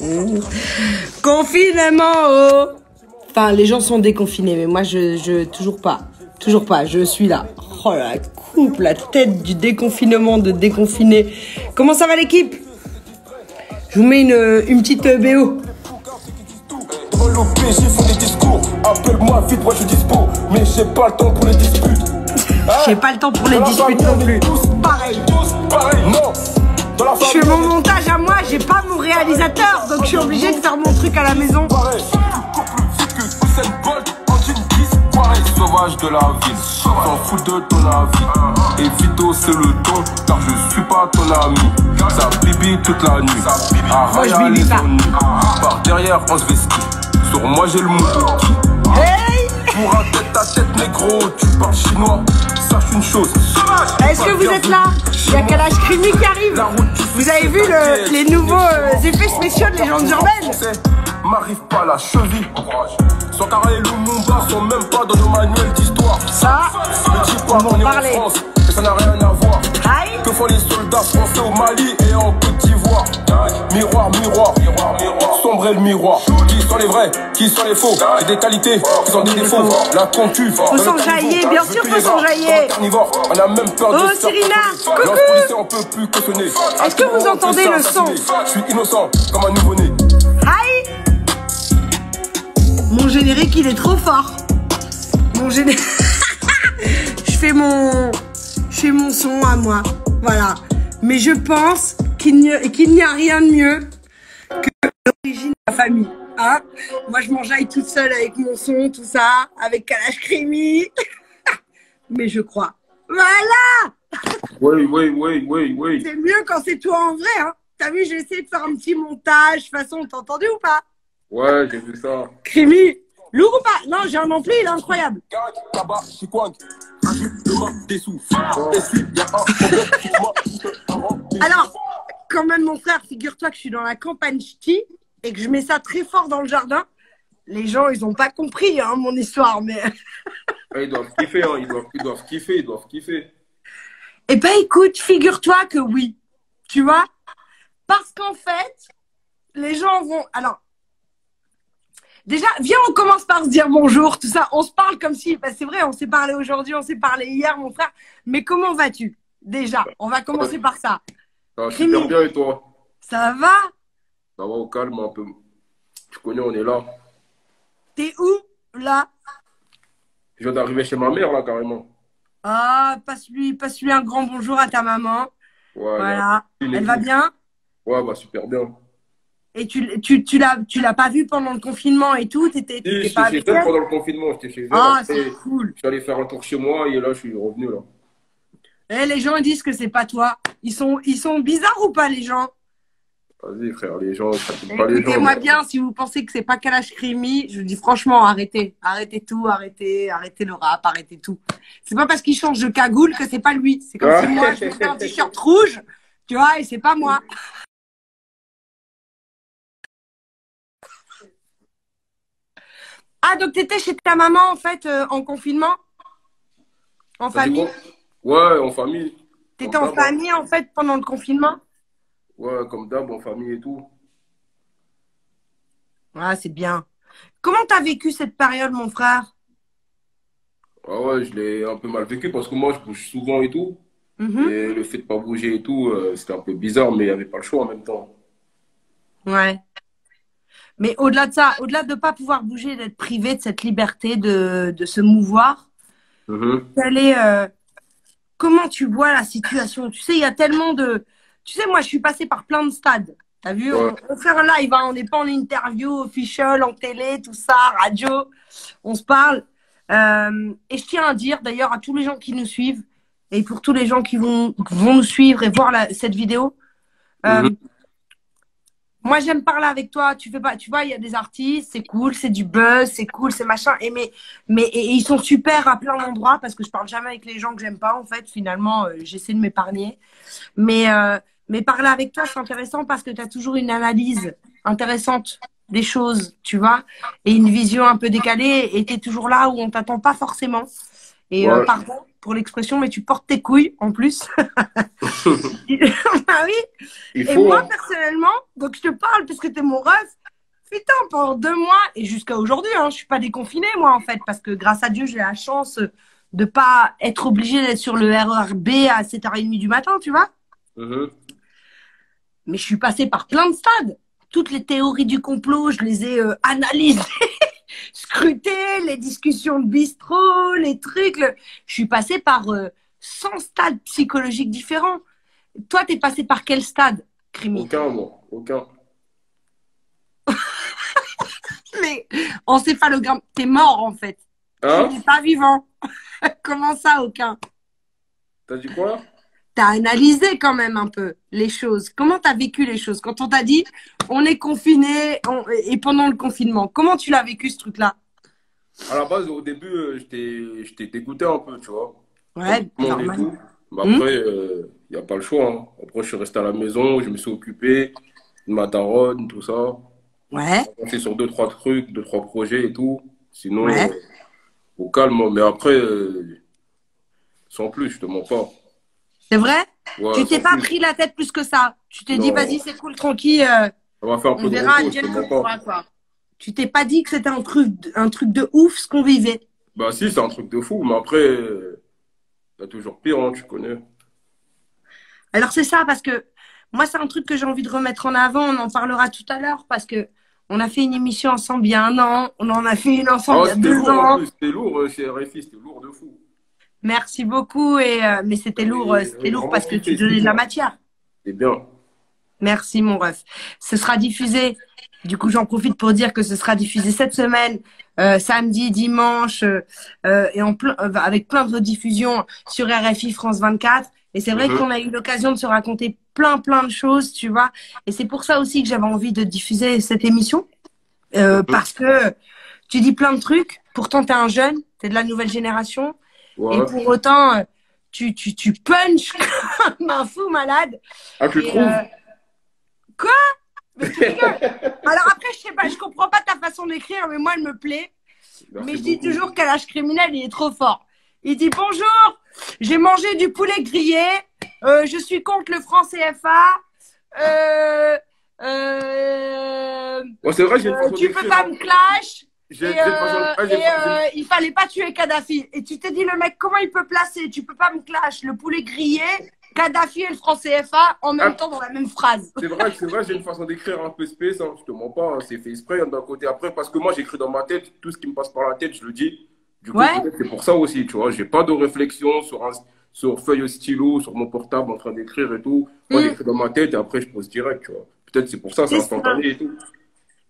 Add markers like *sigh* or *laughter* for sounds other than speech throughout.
*laughs* Confinement, oh Enfin, les gens sont déconfinés, mais moi, je, je, toujours pas. Toujours pas, je suis là. Oh la coupe, la tête du déconfinement, de déconfiner. Comment ça va l'équipe? Je vous mets une, une petite euh, BO. Dans l'OPJ font des discours. Appelle-moi vite, moi je dispo. Mais j'ai pas le temps pour les disputes. J'ai pas le temps pour les disputes non plus. Tous pareil, tous pareil. Non. Je fais mon montage à moi, j'ai pas mon réalisateur, donc je suis obligée de faire mon truc à la maison. pareil. Tu cours plus vite que Usain Bolt en jean 10 pareil. Sauvage de la ville, s'en fout de ton avis. Et Vito, c'est le ton, car je suis pas ton ami. Ça bibi toute la nuit. À les ennuis. Par derrière, on se vestit. Sur moi, j'ai le. Hey Pour un tête à tête négro, tu parles chinois. Sache une chose. Est-ce que vous êtes là Il y a Kalash Krimi qui arrive. Vous avez vu le- les nouveaux euh, effets spéciaux de légendes urbaines M'arrive pas la cheville. Son carré et Lumumba sont même pas dans nos manuels d'histoire. Ça, Ne dis pas qu'on en est en parler. France, que ça n'a rien à voir. Aïe Que font les soldats français au Mali et en Côte d'Ivoire? Miroir, miroir, miroir, miroir. Sombrer le miroir. Qui sont les vrais Qui sont les faux? J'ai des qualités qui sont des défauts. La concu. Faut s'enjailler, bien sûr, faut s'enjailler. On a même peur Oh, de Cyrina, coucou. On peut plus cautionner. Est-ce que vous entendez le son Je suis innocent comme un nouveau-né. Mon générique, il est trop fort. Mon générique... *laughs* je fais mon... Je fais mon son à moi. Voilà. Mais je pense qu'il n'y a, qu'il n'y a rien de mieux que l'origine de la famille. Hein moi, je m'enjaille toute seule avec mon son, tout ça, avec Kalash Krimi. *laughs* Mais je crois. Voilà Oui, oui, oui, oui, oui. C'est mieux quand c'est toi en vrai. Hein T'as vu, j'ai essayé de faire un petit montage. De toute façon, t'as entendu ou pas? Ouais, j'ai vu ça. Crimi, lourd ou pas Non, j'ai un ampli, il est incroyable. Alors, quand même, mon frère, figure-toi que je suis dans la campagne ch'ti et que je mets ça très fort dans le jardin. Les gens, ils ont pas compris hein, mon histoire, mais. Ils doivent kiffer, hein. ils, doivent, ils doivent kiffer, ils doivent kiffer. Eh ben, écoute, figure-toi que oui. Tu vois? Parce qu'en fait, les gens vont. Alors, déjà, viens, on commence par se dire bonjour, tout ça. On se parle comme si. bah, c'est vrai, on s'est parlé aujourd'hui, on s'est parlé hier, mon frère. Mais comment vas-tu Déjà, on va commencer par ça. Ça va super bien et toi? Ça va? Ça va au calme un peu. Tu connais, on est là. T'es où, là? Je viens d'arriver chez ma mère là carrément. Ah, passe-lui passe -lui un grand bonjour à ta maman. Voilà. il est Elle va bien? Ouais, bah super bien. Et tu, tu, tu l'as tu l'as pas vue pendant le confinement et tout T'étais t'étais J'étais pas pendant le confinement, j'étais chez elle. Ah, c'est cool. je suis allé faire un tour chez moi et là je suis revenu là. Eh, les gens ils disent que c'est pas toi. Ils sont, ils sont bizarres ou pas, les gens? Vas-y frère, les gens, pas les gens. Écoutez-moi bien, si vous pensez que c'est pas Kalash Krimi, je vous dis franchement, arrêtez. Arrêtez tout, arrêtez, arrêtez le rap, arrêtez tout. C'est pas parce qu'il change de cagoule que c'est pas lui. C'est comme si moi, je mettais un t-shirt rouge, tu vois, et c'est pas moi. Ah, donc t'étais chez ta maman, en fait, euh, en confinement? En Ça dit famille? Ouais, en famille. T'étais en hein. famille, en fait, pendant le confinement? Ouais, comme d'hab, en famille et tout. Ah, c'est bien. Comment t'as vécu cette période, mon frère? Ah ouais, je l'ai un peu mal vécu parce que moi je bouge souvent et tout. Mhm. Et le fait de pas bouger et tout, euh, c'était un peu bizarre, mais il n'y avait pas le choix en même temps. Ouais. Mais au-delà de ça, au-delà de ne pas pouvoir bouger, d'être privé de cette liberté de, de se mouvoir, Mhm. est, euh, comment tu vois la situation? Tu sais, il y a tellement de... Tu sais, moi, je suis passée par plein de stades. T'as vu? Ouais. on, on fait un live, hein, on n'est pas en interview official, en télé, tout ça, radio. On se parle. Euh, et je tiens à dire, d'ailleurs, à tous les gens qui nous suivent, et pour tous les gens qui vont, vont nous suivre et voir la- cette vidéo, euh, Mhm. Moi, j'aime parler avec toi. Tu fais pas, tu vois, il y a des artistes, c'est cool, c'est du buzz, c'est cool, c'est machin. Et mais, mais et, et ils sont super à plein d'endroits parce que je parle jamais avec les gens que j'aime pas. En fait, finalement, euh, j'essaie de m'épargner. Mais, euh, mais parler avec toi, c'est intéressant parce que tu as toujours une analyse intéressante des choses, tu vois, et une vision un peu décalée. Et tu es toujours là où on t'attend pas forcément. Et euh, pardon pour l'expression, mais tu portes tes couilles en plus. *laughs* *laughs* ah oui. Il Et moi, hein. personnellement, Donc, je te parle parce que t'es mon ref. Putain, pendant deux mois et jusqu'à aujourd'hui, hein, je suis pas déconfinée, moi, en fait, parce que grâce à Dieu, j'ai la chance de pas être obligée d'être sur le RERB à 7h30 du matin, tu vois. Mhm. Mais je suis passée par plein de stades. Toutes les théories du complot, je les ai euh, analysées, scrutées, les discussions de bistrot, les trucs. le- Je suis passée par euh, 100 stades psychologiques différents. Toi, t'es passé par quel stade, Crimi? Aucun, moi. Aucun. *laughs* Mais encéphalogramme, t'es mort en fait. Hein? Tu n'es pas vivant. *laughs* Comment ça, aucun? T'as dit quoi? T'as analysé quand même un peu les choses. Comment t'as vécu les choses? Quand on t'a dit, on est confiné on- et pendant le confinement, comment tu l'as vécu ce truc-là? À la base, au début, euh, j'étais dégoûté un peu, tu vois. Ouais, normal. Mais Hmm? après, il n'y a pas le choix. hein. Après, je suis resté à la maison, je me suis occupé de ma daronne, tout ça. Ouais, avancé sur deux, trois trucs, deux, trois projets et tout. Sinon, Ouais. euh, au calme. Mais après, euh, sans plus, je te mens pas. c'est vrai? Ouais, Tu t'es pas plus. pris la tête plus que ça. Tu t'es dit, vas-y, c'est cool, tranquille. euh, Ça va faire un on peu de verra, repos, je te mens pas. pourra, quoi. Tu t'es pas dit que c'était un truc, un truc de ouf ce qu'on vivait? Bah si, c'est un truc de fou. Mais après, euh, t'as toujours pire, hein, tu connais. Alors c'est ça, parce que moi, c'est un truc que j'ai envie de remettre en avant. On en parlera tout à l'heure, parce que on a fait une émission ensemble il y a un an. On en a fait une ensemble Ah, il y a deux lourd ans. C'était lourd euh, chez RFI, c'était lourd de fou. Merci beaucoup. Et, euh, mais c'était lourd, c'était lourd parce que tu donnais de la matière. C'est bien. Merci, mon ref. Ce sera diffusé. Du coup, j'en profite pour dire que ce sera diffusé cette semaine, euh, samedi, dimanche, euh, euh, et en plein, euh, avec plein de rediffusions sur RFI France 24. Et c'est vrai Mhm. qu'on a eu l'occasion de se raconter plein, plein de choses, tu vois. Et c'est pour ça aussi que j'avais envie de diffuser cette émission. Euh, Mhm. Parce que tu dis plein de trucs. Pourtant, t'es un jeune, t'es de la nouvelle génération. Ouais. Et pour autant, euh, tu, tu, tu punches *laughs* comme un fou malade. Ah, tu Et, trouves Quoi? Mais tu rigoles. Alors après, je sais pas, je comprends pas ta façon d'écrire, mais moi, elle me plaît. Merci mais je dis beaucoup. toujours qu'à l'âge criminel, il est trop fort. Il dit bonjour, j'ai mangé du poulet grillé, euh, je suis contre le franc CFA. Euh, euh, Ouais, c'est vrai, j'ai une euh, tu peux pas hein. me clash. Et, euh, et, euh, il fallait pas tuer Kadhafi. Et tu t'es dit, le mec, comment il peut placer? Tu peux pas me clash le poulet grillé, Kadhafi et le franc CFA en même Ah. temps dans la même phrase. C'est vrai, c'est vrai, j'ai une façon d'écrire un peu space, hein, je te mens pas, hein, c'est fait exprès hein, d'un côté. Après, parce que moi j'écris dans ma tête, tout ce qui me passe par la tête, je le dis. Du coup, Ouais. c'est pour ça aussi, tu vois. J'ai pas de réflexion sur, un, sur feuille au stylo, sur mon portable en train d'écrire et tout. Moi Mm. j'écris dans ma tête et après je pose direct, tu vois. Peut-être c'est pour ça, c'est ça. instantané et tout.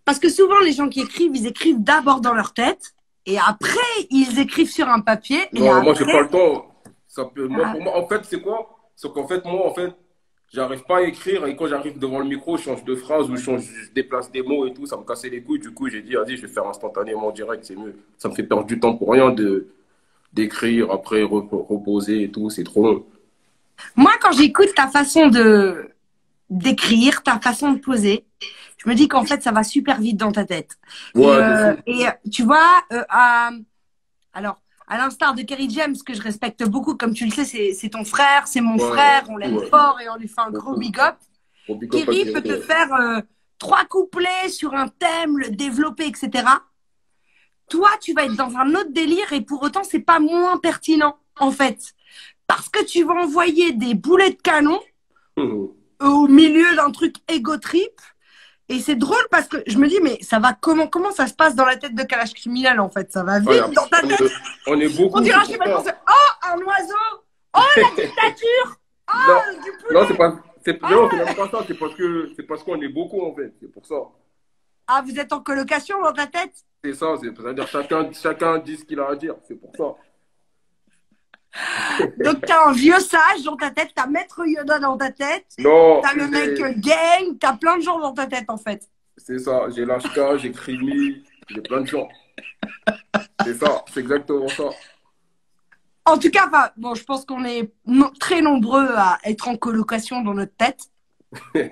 Parce que souvent, les gens qui écrivent, ils écrivent d'abord dans leur tête et après, ils écrivent sur un papier. Et Non, moi j'ai après- pas le temps. Ça peut, moi, Ah. pour moi, en fait, c'est quoi? C'est qu'en fait, moi, en fait, j'arrive pas à écrire et quand j'arrive devant le micro, je change de phrase ou je, change, je déplace des mots et tout, ça me cassait les couilles. Du coup, j'ai dit, vas-y, je vais faire instantanément en direct, c'est mieux. Ça me fait perdre du temps pour rien de d'écrire, après rep- reposer et tout, c'est trop long. Moi, quand j'écoute ta façon de d'écrire, ta façon de poser, je me dis qu'en fait, ça va super vite dans ta tête. Ouais, et, euh, et, euh, tu vois, euh, alors, à l'instar de Kerry James, que je respecte beaucoup, comme tu le sais, c'est ton frère, c'est mon Ouais, frère, on l'aime ouais. fort et on lui fait un gros big up. Kerry peut te faire euh, trois couplets sur un thème, le développer, etc. Toi, tu vas être dans un autre délire et pour autant, c'est pas moins pertinent, en fait. Parce que tu vas envoyer des boulets de canon Mhm. au milieu d'un truc égo trip. Et c'est drôle parce que je me dis, mais ça va comment, comment ça se passe dans la tête de Kalash criminel, en fait? Ça va vite dans ta on, tête. est, on est beaucoup. On dirait, je sais pas ça. comment c'est. Oh, un oiseau! Oh, la *laughs* dictature! Oh, Non, du poulet! non, c'est pas. C'est Ah. non, pas ça, c'est parce que c'est parce qu'on est beaucoup en fait, c'est pour ça. Ah, vous êtes en colocation dans ta tête? C'est ça, c'est- c'est-à-dire chacun, chacun dit ce qu'il a à dire, c'est pour ça. *laughs* Donc, t'as un vieux sage dans ta tête, t'as Maître Yoda dans ta tête, Non, t'as le mec euh, gang, t'as plein de gens dans ta tête, en fait. c'est ça, j'ai l'HK, j'ai Crimi, j'ai plein de gens. C'est ça, c'est exactement ça. En tout cas, enfin, bon, je pense qu'on est no- très nombreux à être en colocation dans notre tête. *laughs* Toi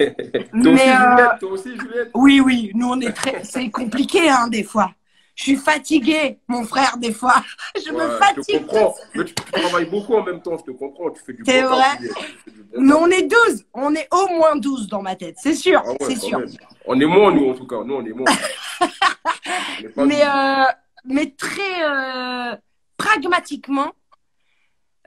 Mais, euh, Juliette, toi aussi, Juliette. Oui, oui, nous on est très. C'est compliqué, hein, des fois. Je suis fatiguée, mon frère, des fois. Je me fatigue. Je te comprends. Mais tu, tu travailles beaucoup en même temps, je te comprends. Tu fais du C'est bon vrai. Juliette. Tu du bon Mais on est 12. On est au moins 12 dans ma tête. C'est sûr. Ah ouais, c'est sûr. même. On est moins, nous, en tout cas. Nous, on est moins. On est pas mais, nous. euh, mais très euh, pragmatiquement,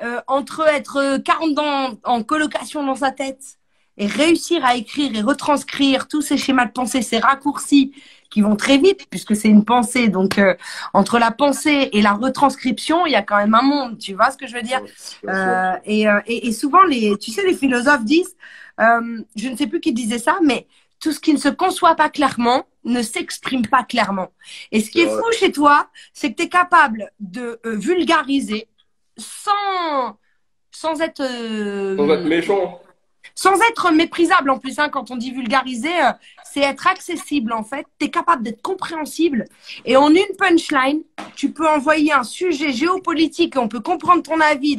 euh, entre être 40 ans en colocation dans sa tête et réussir à écrire et retranscrire tous ces schémas de pensée, ces raccourcis qui vont très vite puisque c'est une pensée. Donc, euh, entre la pensée et la retranscription, il y a quand même un monde. Tu vois ce que je veux dire? Euh, et, euh, et, et souvent, les, tu sais, les philosophes disent, euh, je ne sais plus qui disait ça, mais tout ce qui ne se conçoit pas clairement ne s'exprime pas clairement. Et ce qui est fou chez toi, c'est que tu es capable de vulgariser sans, sans être, euh, Sans être méchant. sans être méprisable en plus. Hein, quand on dit vulgariser, euh, c'est être accessible en fait. Tu es capable d'être compréhensible. Et en une punchline, tu peux envoyer un sujet géopolitique et on peut comprendre ton avis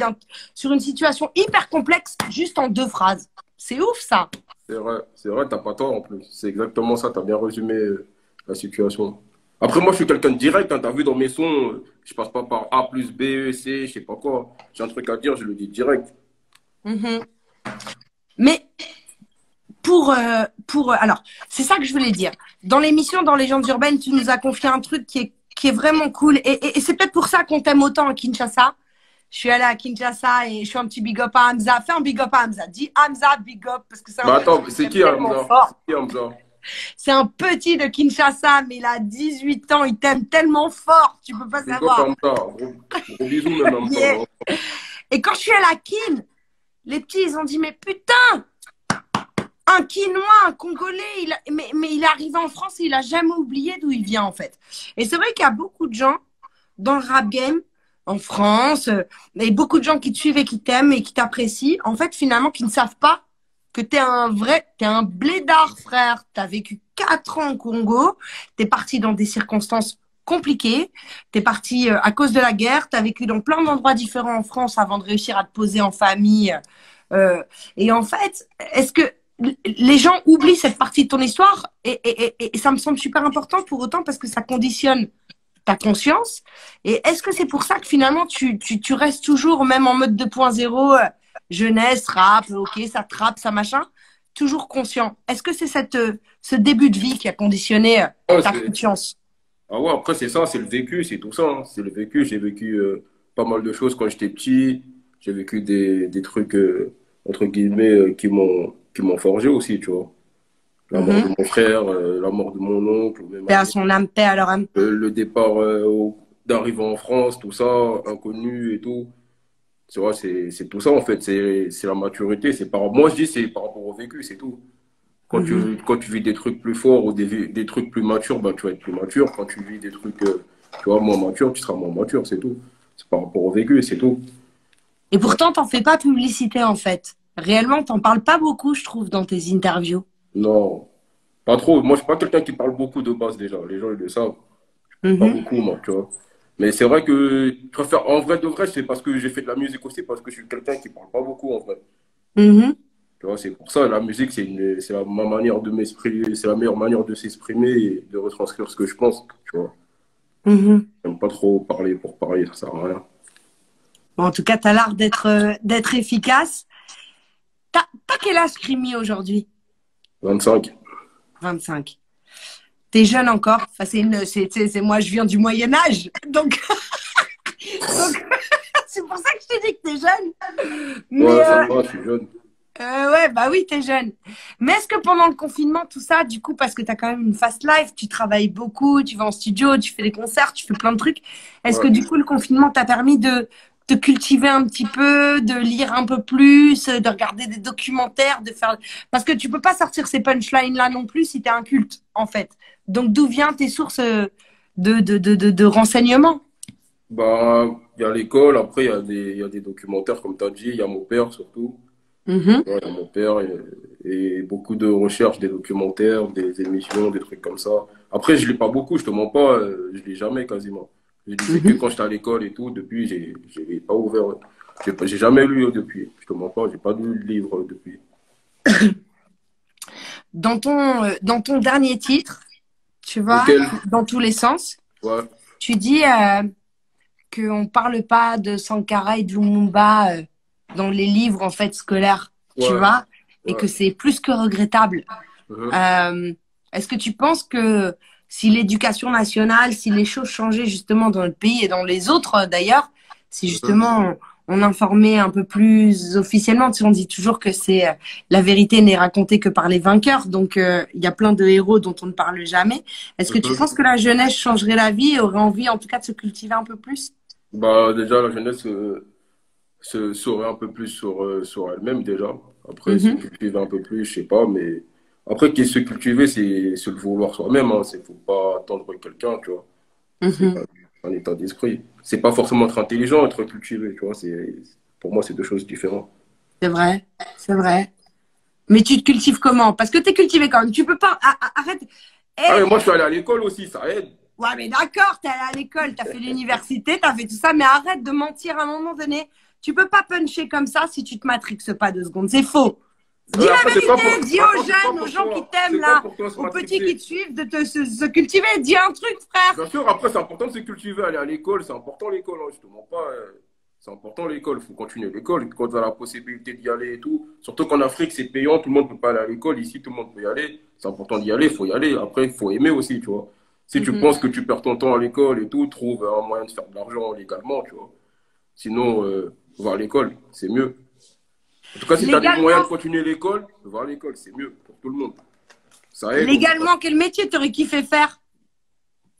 sur une situation hyper complexe juste en deux phrases. C'est ouf ça. C'est vrai, c'est vrai, t'as pas tort en plus. C'est exactement ça, t'as bien résumé euh, la situation. Après, moi, je suis quelqu'un de direct, hein, t'as vu dans mes sons, euh, je passe pas par A plus B, E, C, je sais pas quoi. J'ai un truc à dire, je le dis direct. Mhm. Mais pour, euh, pour euh, alors, c'est ça que je voulais dire. Dans l'émission Dans Légendes urbaines, tu nous as confié un truc qui est, qui est vraiment cool. Et, et- et c'est peut-être pour ça qu'on t'aime autant à Kinshasa. Je suis allée à Kinshasa et je suis un petit big up à Hamza. Fais un big up à Hamza. Dis Hamza, big up. Parce que c'est un Mais attends, petit c'est qui Hamza. C'est un petit de Kinshasa, mais il a 18 ans. Il t'aime tellement fort. Tu peux pas savoir. Hamza Gros, gros bisous même Hamza. *laughs* Yeah. Et quand je suis allée à Kin, les petits, ils ont dit, mais putain, un Kinois, un Congolais, il a- mais, mais il est arrivé en France et il a jamais oublié d'où il vient, en fait. Et c'est vrai qu'il y a beaucoup de gens dans le rap game, en France, euh, et beaucoup de gens qui te suivent et qui t'aiment et qui t'apprécient, en fait, finalement, qui ne savent pas que t'es un vrai, t'es un blédard, frère. T'as vécu quatre ans au Congo, t'es parti dans des circonstances compliquées, t'es parti euh, à cause de la guerre, t'as vécu dans plein d'endroits différents en France avant de réussir à te poser en famille. Euh, et en fait, est-ce que les gens oublient cette partie de ton histoire et, et, et, et ça me semble super important pour autant parce que ça conditionne ta conscience. Et est-ce que c'est pour ça que finalement tu, tu, tu restes toujours, même en mode 2.0, euh, jeunesse, rap, ok, ça trappe, ça machin, toujours conscient? Est-ce que c'est cette, euh, ce début de vie qui a conditionné euh, Ouais, ta conscience? Ah ouais, après, c'est ça, c'est le vécu, c'est tout ça. hein. C'est le vécu. J'ai vécu euh, pas mal de choses quand j'étais petit. J'ai vécu des, des trucs, euh, entre guillemets, euh, qui m'ont qui m'ont forgé aussi, tu vois. La mort Mhm. de mon frère, euh, la mort de mon oncle, Paix à son âme, paix à leur âme. euh, le départ euh, d'arriver en France, tout ça, inconnu et tout. Tu vois, c'est tout ça en fait. C'est la maturité. C'est par... Moi, je dis c'est par rapport au vécu, c'est tout. Quand, Mhm. tu, quand tu vis des trucs plus forts ou des, des trucs plus matures, bah, tu vas être plus mature. Quand tu vis des trucs tu vois, moins matures, tu seras moins mature, c'est tout. C'est par rapport au vécu, c'est tout. Et pourtant, t'en fais pas publicité en fait. Réellement, t'en parles pas beaucoup, je trouve, dans tes interviews. Non, pas trop. Moi, je suis pas quelqu'un qui parle beaucoup de base déjà. Les gens, ils le savent. Pas Mhm. beaucoup, moi, tu vois. Mais c'est vrai que je préfère, en vrai de vrai, c'est parce que j'ai fait de la musique aussi, parce que je suis quelqu'un qui parle pas beaucoup, en vrai. Mhm. Tu vois, c'est pour ça, la musique, c'est la, ma manière de m'exprimer, c'est la meilleure manière de s'exprimer et de retranscrire ce que je pense, tu vois. Mhm. J'aime pas trop parler pour parler, ça sert à rien. Bon, en tout cas, t'as l'art d'être euh, d'être efficace. T'as quel âge, Crimi, aujourd'hui? 25. 25. T'es jeune encore? Enfin, c'est une, c'est, c'est, c'est- moi, je viens du Moyen Âge, donc, *laughs* *laughs* c'est pour ça que je t'ai dit que t'es jeune. Mais, Ouais, euh, va, je suis jeune. Euh, ouais, bah oui, t'es jeune. Mais est-ce que pendant le confinement, tout ça, du coup, parce que t'as quand même une fast life, tu travailles beaucoup, tu vas en studio, tu fais des concerts, tu fais plein de trucs. Est-ce Ouais. que du coup, le confinement t'a permis de te cultiver un petit peu, de lire un peu plus, de regarder des documentaires, de faire, parce que tu peux pas sortir ces punchlines là non plus si t'es un culte, en fait. Donc, d'où viennent tes sources euh, de, de, de, de, de renseignements? Bah, il y a l'école, après, il y a des, y a des documentaires, comme tu as dit, il y a mon père surtout. Mhm. Ouais, il y a mon père et, et beaucoup de recherches, des documentaires, des émissions, des trucs comme ça. Après, je lis pas beaucoup, je te mens pas, euh, je lis jamais quasiment. Je lisais que Mhm. quand j'étais à l'école et tout, depuis, j'ai, j'ai pas ouvert, j'ai, jamais lu depuis. Je te mens pas, j'ai pas lu de livre depuis. *coughs* Dans ton, euh, dans ton dernier titre, tu vois, Lequel? dans tous les sens, Ouais, tu dis euh, qu'on parle pas de Sankara et de Lumumba euh, dans les livres en fait scolaires, tu vois, et Ouais. que c'est plus que regrettable. Mhm. Euh, Est-ce que tu penses que si l'éducation nationale, si les choses changeaient justement dans le pays et dans les autres euh, d'ailleurs, si justement on, informait un peu plus officiellement, tu sais, on dit toujours que c'est euh, la vérité n'est racontée que par les vainqueurs, donc euh, il y a plein de héros dont on ne parle jamais. Est-ce que tu Mhm. penses que la jeunesse changerait la vie et aurait envie en tout cas de se cultiver un peu plus? Bah, déjà, la jeunesse euh, se saurait un peu plus sur, euh, sur elle-même, déjà. Après, se Mhm. cultiver un peu plus, je sais pas, mais après, qui se cultiver, c'est c'est le vouloir soi-même, hein. C'est, faut pas attendre quelqu'un, tu vois. C'est Mhm. un état d'esprit. C'est pas forcément être intelligent, être cultivé, tu vois. C'est, pour moi, c'est deux choses différentes. C'est vrai, c'est vrai. Mais tu te cultives comment? Parce que tu es cultivé quand même. Tu peux pas. ah, ah, arrête. Eh, Ah, mais moi, je suis allé à l'école aussi, ça aide. Ouais, mais d'accord, t'es allé à l'école, t'as fait l'université, t'as fait tout ça, mais arrête de mentir à un moment donné. Tu peux pas puncher comme ça si tu te matrixes pas deux secondes. C'est faux. Dis la vérité, dis aux jeunes, aux gens qui t'aiment là, aux petits qui te suivent, de te, se, se cultiver. Dis un truc, frère. Bien sûr, après, c'est important de se cultiver, aller à l'école, c'est important l'école, hein, je te mens pas. euh, C'est important l'école, il faut continuer l'école quand tu as la possibilité d'y aller et tout. Surtout qu'en Afrique, c'est payant, tout le monde peut pas aller à l'école. Ici, tout le monde peut y aller. C'est important d'y aller, il faut y aller. Après, il faut aimer aussi, tu vois. Si tu Mhm. penses que tu perds ton temps à l'école et tout, trouve un moyen de faire de l'argent légalement, tu vois. Sinon, euh, va à l'école, c'est mieux. En tout cas, si tu as des Légalement. moyens de continuer l'école, va à l'école, c'est mieux pour tout le monde. Ça aide. Légalement, quel métier t'aurais kiffé faire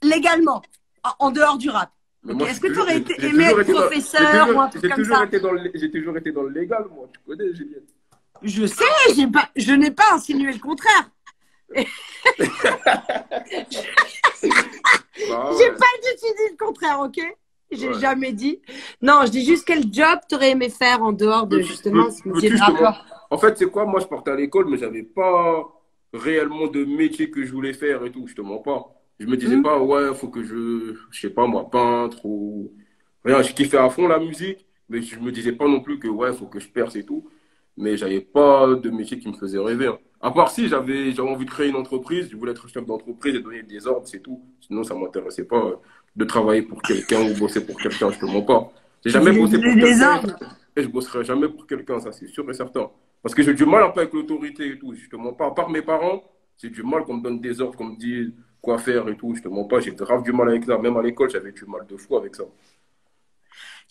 Légalement, en, dehors du rap. Est-ce que tu aurais été aimé être professeur j'ai toujours- ou un truc comme ça été dans le- J'ai toujours été dans le légal, moi. Tu connais, Juliette. Je sais, j'ai pas, je n'ai pas insinué le contraire. *laughs* *laughs* Bah, J'ai pas dit tu dis le contraire, ok? J'ai Ouais. jamais dit. Non, je dis juste quel job t'aurais aimé faire en dehors de justement ce métier de rappeur. En fait, c'est quoi? Moi, je partais à l'école, mais j'avais pas réellement de métier que je voulais faire et tout. Je te mens pas. Je me disais Mhm. pas, ouais, faut que je, je sais pas moi, peintre ou rien. Je kiffais à fond la musique, mais je me disais pas non plus que, ouais, faut que je perce et tout. Mais j'avais pas de métier qui me faisait rêver. hein. À part si j'avais, j'avais envie de créer une entreprise, je voulais être chef d'entreprise et donner des ordres, c'est tout. Sinon, ça m'intéressait pas euh, de travailler pour quelqu'un ou bosser pour quelqu'un, je te mens pas. J'ai jamais bossé pour quelqu'un. Et je bosserai jamais pour quelqu'un, ça c'est sûr et certain. Parce que j'ai du mal un peu avec l'autorité et tout. Je te mens pas. À part mes parents, j'ai du mal qu'on me donne des ordres, qu'on me dise quoi faire et tout. Je te mens pas. J'ai grave du mal avec ça. Même à l'école, j'avais du mal de fou avec ça.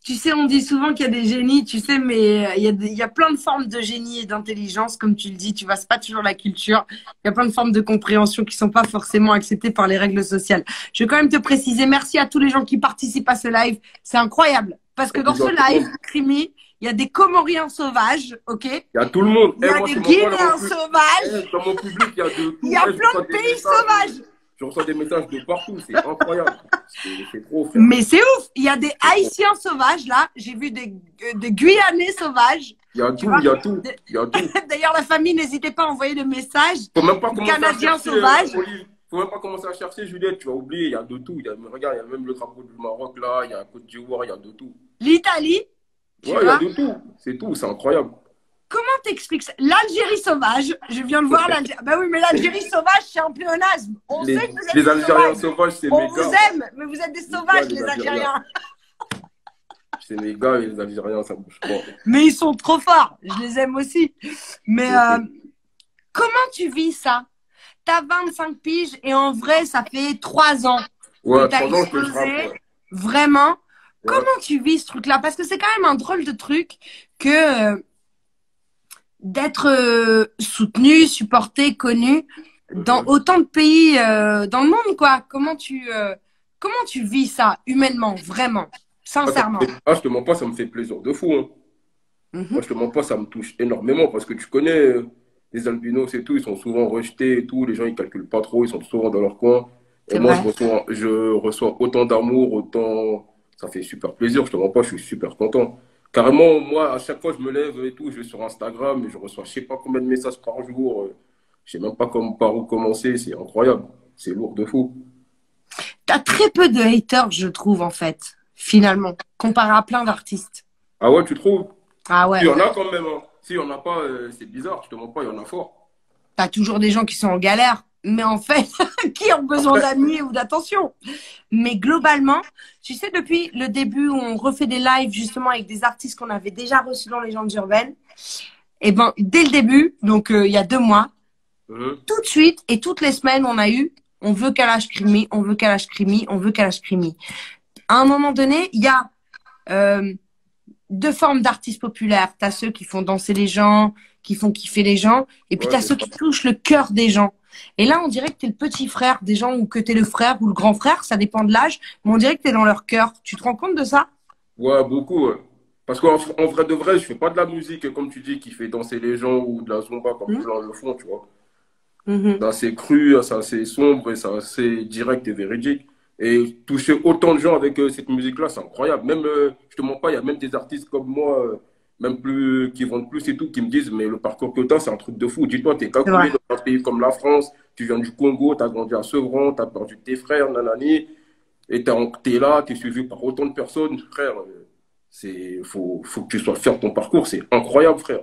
Tu sais, on dit souvent qu'il y a des génies, tu sais, mais euh, il y, a des- il y a plein de formes de génie et d'intelligence, comme tu le dis. Tu vois, c'est pas toujours la culture. Il y a plein de formes de compréhension qui sont pas forcément acceptées par les règles sociales. Je veux quand même te préciser, merci à tous les gens qui participent à ce live. C'est incroyable. Parce que dans ce live, Crimi, il y a des Comoriens sauvages, ok Il y a tout le monde. Il y Eh, a moi, des Guinéens sauvages. eh, Dans mon public, il y a de tout. Il y a Eh, je plein de pays sauvages. Je reçois des messages de partout. C'est incroyable. C'est c'est trop, frère. Mais c'est ouf. Il y a des Haïtiens sauvages, là. J'ai vu des, des Guyanais sauvages. Il y a tout, il y a tout. Il y a tout. *laughs* D'ailleurs, la famille, n'hésitez pas à envoyer des messages. Faut même pas commencer Canadiens à chercher. sauvages. euh, Olive. Faut même pas commencer à chercher, Juliette. Tu vas oublier. Il y a de tout. Il y a, regarde, il y a même le drapeau du Maroc là. Il y a la Côte d'Ivoire. Il y a de tout. L'Italie, Ouais, il y a de tout. C'est tout. C'est incroyable. Comment t'expliques ça L'Algérie sauvage, je viens de voir l'Algérie. Bah oui, mais l'Algérie sauvage, c'est un pléonasme. On Les, sait que vous êtes les des Algériens sauvages. c'est On vous aime, mais vous êtes des sauvages, les les Algériens. *laughs* C'est mes gars et les Algériens, ça bouge pas. Mais ils sont trop forts. Je les aime aussi. Mais euh, comment tu vis ça? T'as 25 piges et en vrai, ça fait 3 ans. Ouais, t'as que je explosé. ouais. Vraiment? Ouais. Comment tu vis ce truc-là? Parce que c'est quand même un drôle de truc que euh, d'être euh, soutenu, supporté, connu dans autant de pays euh, dans le monde, quoi. Comment tu euh, comment tu vis ça humainement, vraiment, sincèrement? Ah, je te mens pas, ça me fait plaisir de fou. Hein. Mhm. Moi, je te mens pas, ça me touche énormément parce que tu connais les albinos et tout, ils sont souvent rejetés et tout. Les gens, ils calculent pas trop, ils sont souvent dans leur coin. Et moi, je reçois, je reçois autant d'amour, autant. Ça fait super plaisir, je te mens pas, je suis super content. Carrément, moi, à chaque fois, je me lève et tout, je vais sur Instagram et je reçois je sais pas combien de messages par jour. euh, Je sais même pas comme, par où commencer, c'est incroyable. C'est lourd de fou. T'as très peu de haters, je trouve, en fait, finalement, comparé à plein d'artistes. Ah ouais, tu trouves? Ah ouais. Il y en a quand même. Hein. S'il y en a pas, euh, c'est bizarre, je te mens pas, il y en a fort. T'as toujours des gens qui sont en galère. Mais en fait, *laughs* qui ont besoin d'amis ou d'attention? Mais globalement, tu sais, depuis le début où on refait des lives justement avec des artistes qu'on avait déjà reçus dans les Légendes urbaines, et eh ben dès le début, donc euh, il y a deux mois, Mhm. tout de suite et toutes les semaines, on a eu, on veut Kalash Krimi, on veut Kalash Krimi, on veut Kalash Krimi. À un moment donné, il y a euh, deux formes d'artistes populaires. Tu as ceux qui font danser les gens, qui font kiffer les gens, et puis Ouais, tu as ceux qui touchent le cœur des gens. Et là, on dirait que tu es le petit frère des gens ou que tu es le frère ou le grand frère, ça dépend de l'âge, mais on dirait que tu es dans leur cœur. Tu te rends compte de ça? Ouais, beaucoup. ouais. Parce qu'en en vrai de vrai, je fais pas de la musique, comme tu dis, qui fait danser les gens ou de la zumba comme Mhm. plein le font, tu vois. Mhm. C'est assez cru, c'est assez sombre et c'est assez direct et véridique. Et toucher autant de gens avec euh, cette musique-là, c'est incroyable. Même, euh, je te mens pas, il y a même des artistes comme moi, euh, même plus, qui vendent plus et tout, qui me disent, mais le parcours que tu as, c'est un truc de fou. Dis-toi, t'es calculé dans un pays comme la France, tu viens du Congo, tu as grandi à Sevran, tu as perdu tes frères, nanani, et tu es là, tu es suivi par autant de personnes. Frère, c'est, faut, faut que tu sois fier de ton parcours, c'est incroyable, frère.